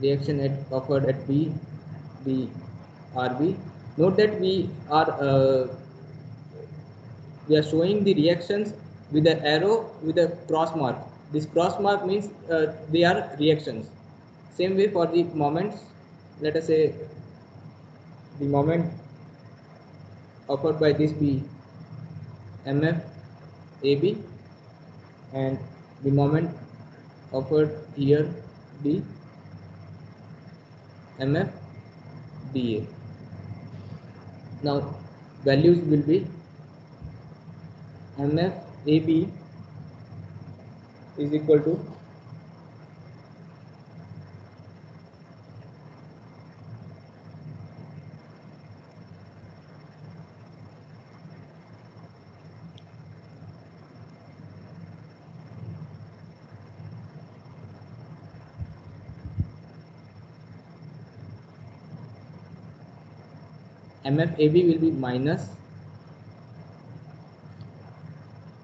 reaction at offered at B be RB. Note that we are uh, we are showing the reactions with an arrow with a cross mark. This cross mark means uh, they are reactions. Same way for the moments, let us say the moment offered by this be MF AB and the moment offered here be MF BA. Now values will be MF AB is equal to MFAB will be minus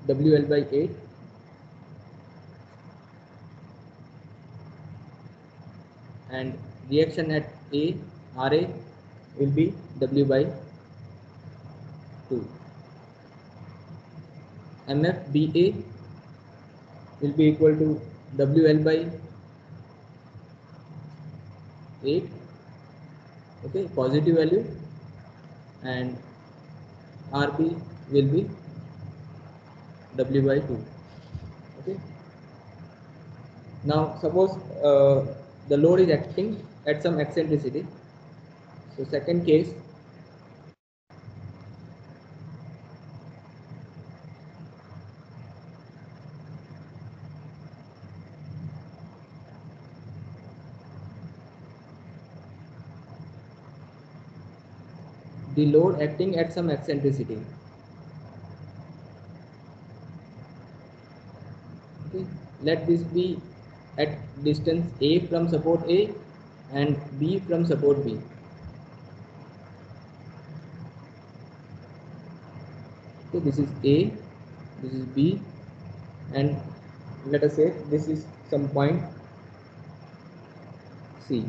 WL by 8 and reaction at A RA will be W by 2. MFBA will be equal to WL by 8 okay positive value and RB will be W by 2 okay. Now suppose uh, the load is acting at some eccentricity. So second case the load acting at some eccentricity. Okay. Let this be at distance a from support a and b from support b. Okay this is a this is b and let us say this is some point c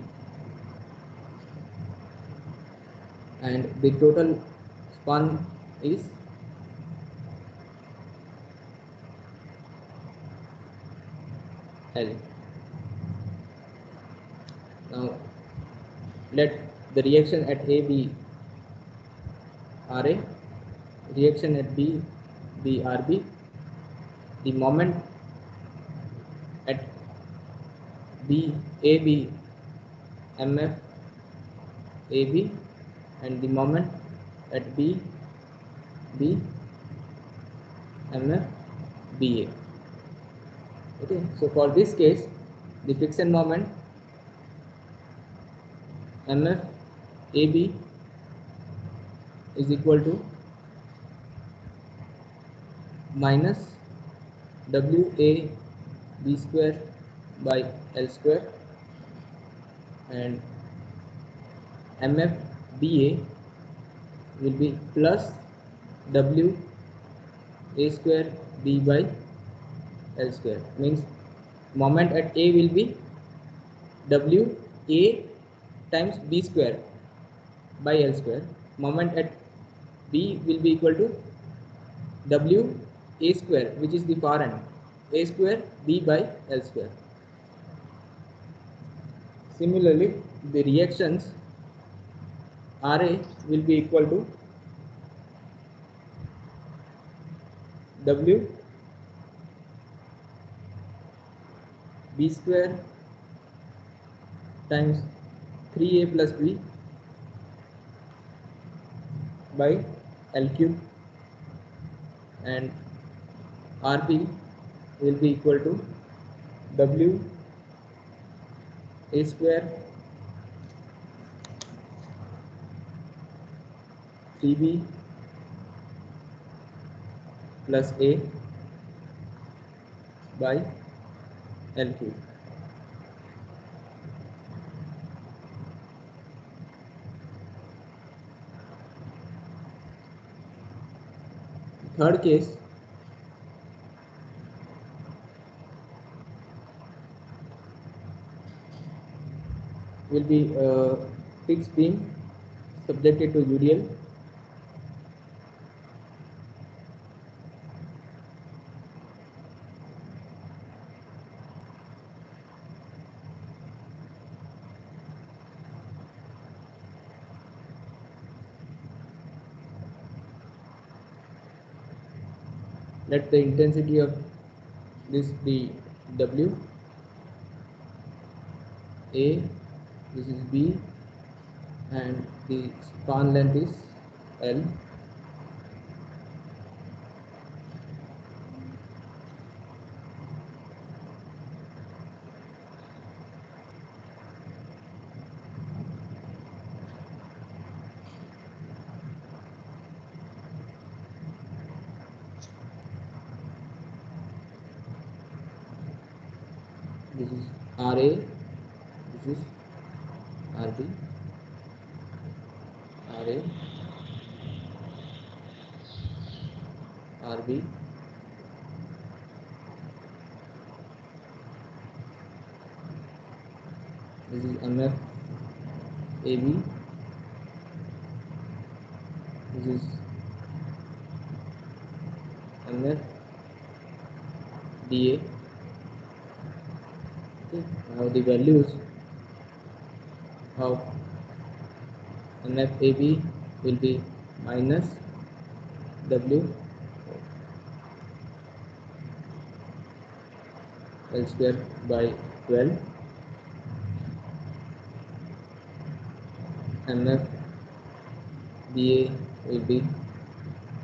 and the total span is L. Now let the reaction at A be RA, reaction at B be RB, the moment at B AB MF AB and the moment at B B MF BA. Okay, so for this case, the friction moment MF AB is equal to minus WA B square by L square and MF BA will be plus W A square B by L square. Means moment at A will be W A times B square by L square. Moment at B will be equal to W A square which is the far end A square B by L square. Similarly the reactions RA will be equal to W B square times 3A plus B by L cube. And RB will be equal to W A square 3b plus a by L cube. Third case, will be uh, fixed beam subjected to UDL let the intensity of this be W A this is B and the span length is L NFAB will be minus W L square by 12 MF BA will be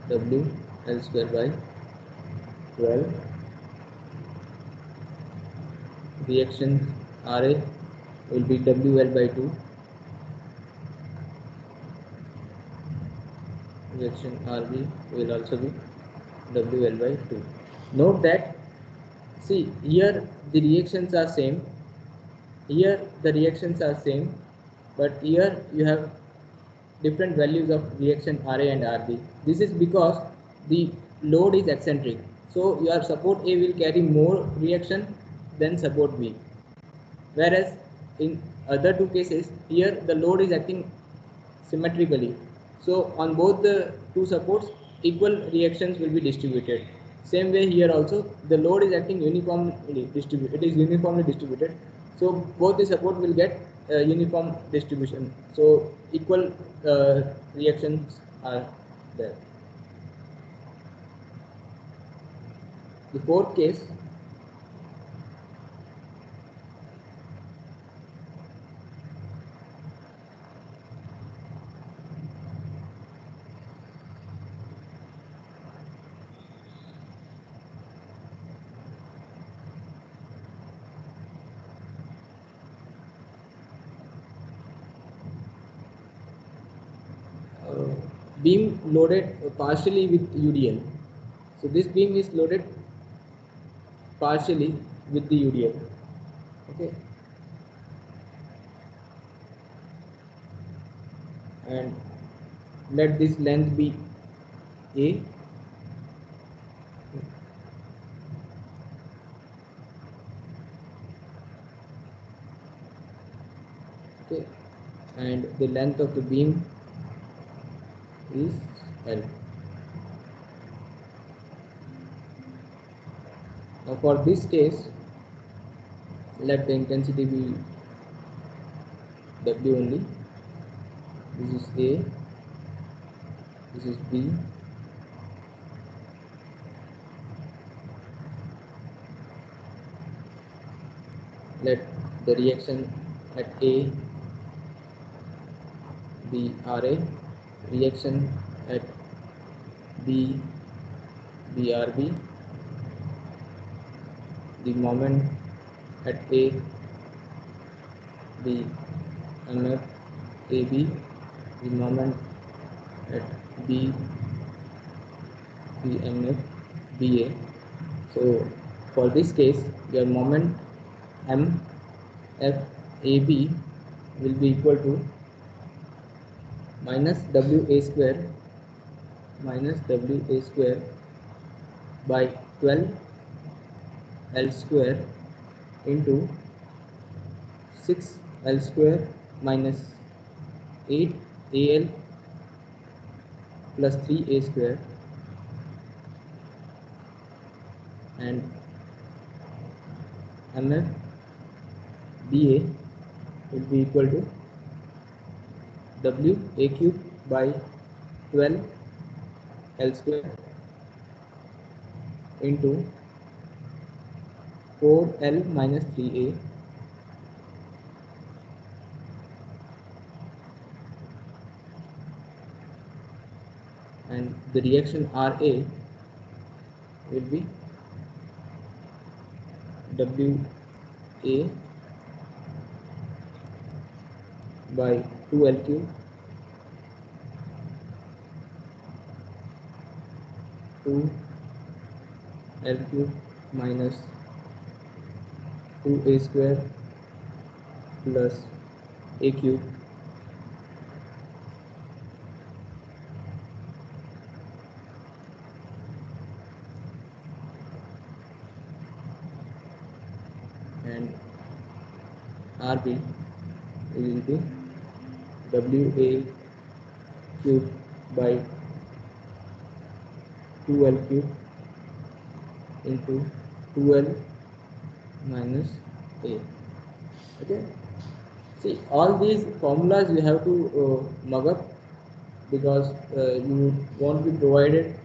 W L square by 12 reaction RA will be WL by 2 reaction RB will also be WL by 2 note that see here the reactions are same. Here the reactions are same but here you have different values of reaction RA and RB this is because the load is eccentric. So your support A will carry more reaction than support B. Whereas in other two cases here the load is acting symmetrically so on both the two supports equal reactions will be distributed. Same way here also the load is acting uniformly distributed it is uniformly distributed. So both the support will get uh, uniform distribution. So equal uh, reactions are there. The fourth case uh, beam loaded partially with UDL. So this beam is loaded partially with the UDL. Okay. And let this length be A. Okay. And the length of the beam is Now for this case, let the intensity be W only. This is A, this is B, let the reaction at A be RA, reaction at B BRB, the moment at A the MF AB, the moment at B the BA. So for this case your moment m f a b will be equal to minus w a square minus w a square by 12 l square into 6 l square minus 8 al plus 3a square. And mf ba will be equal to w a cube by 12 l square into 4l minus 3a and the reaction Ra will be WA by 2L cube 2 L cube minus 2A square plus A cube. And RB is into WA cube by 2L cube into 2L minus A. Okay. See, all these formulas you have to uh, mug up because uh, you won't be provided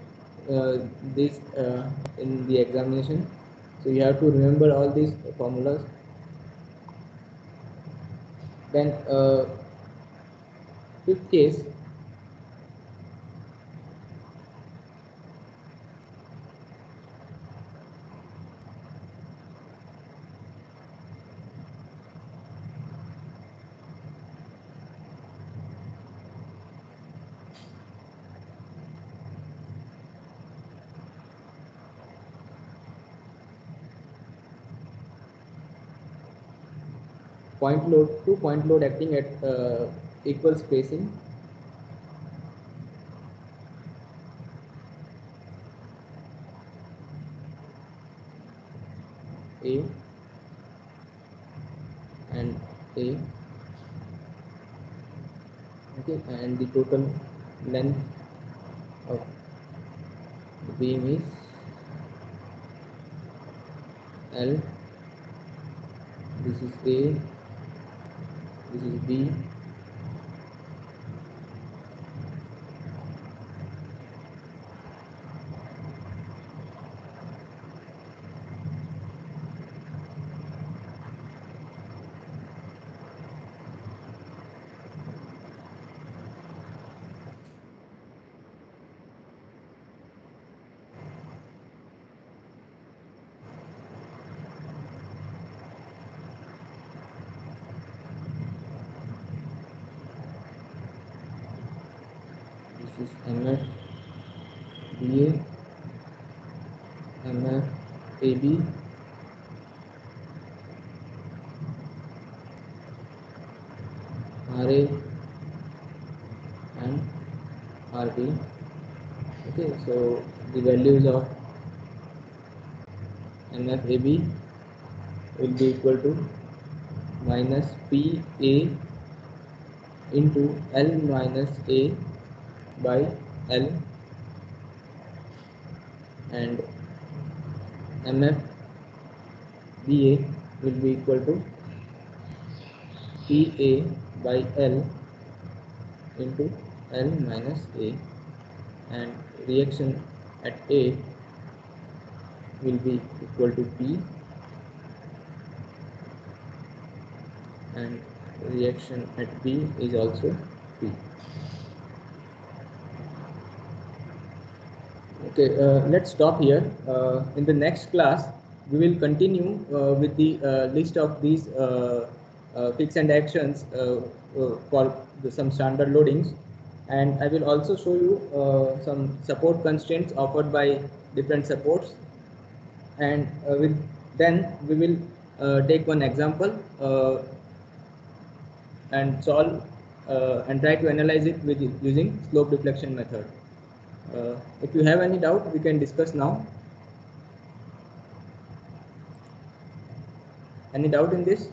uh, this uh, in the examination. So you have to remember all these formulas. Then uh, fifth case point load two point load acting at uh, equal spacing. A. And A. Okay and the total length of the beam is L. This is A this is B this is MF BA MF AB RA and RB okay so the values of MFAB will be equal to minus PA into L minus A by L and MF BA will be equal to PA by L into L minus A and reaction at A will be equal to P and reaction at B is also P. Okay, uh, let's stop here. Uh, in the next class, we will continue uh, with the uh, list of these uh, uh, fixed end actions uh, uh, for the, some standard loadings. And I will also show you uh, some support constraints offered by different supports and uh, with then we will uh, take one example uh, and solve uh, and try to analyze it with using slope deflection method. Uh, if you have any doubt, we can discuss now. Any doubt in this?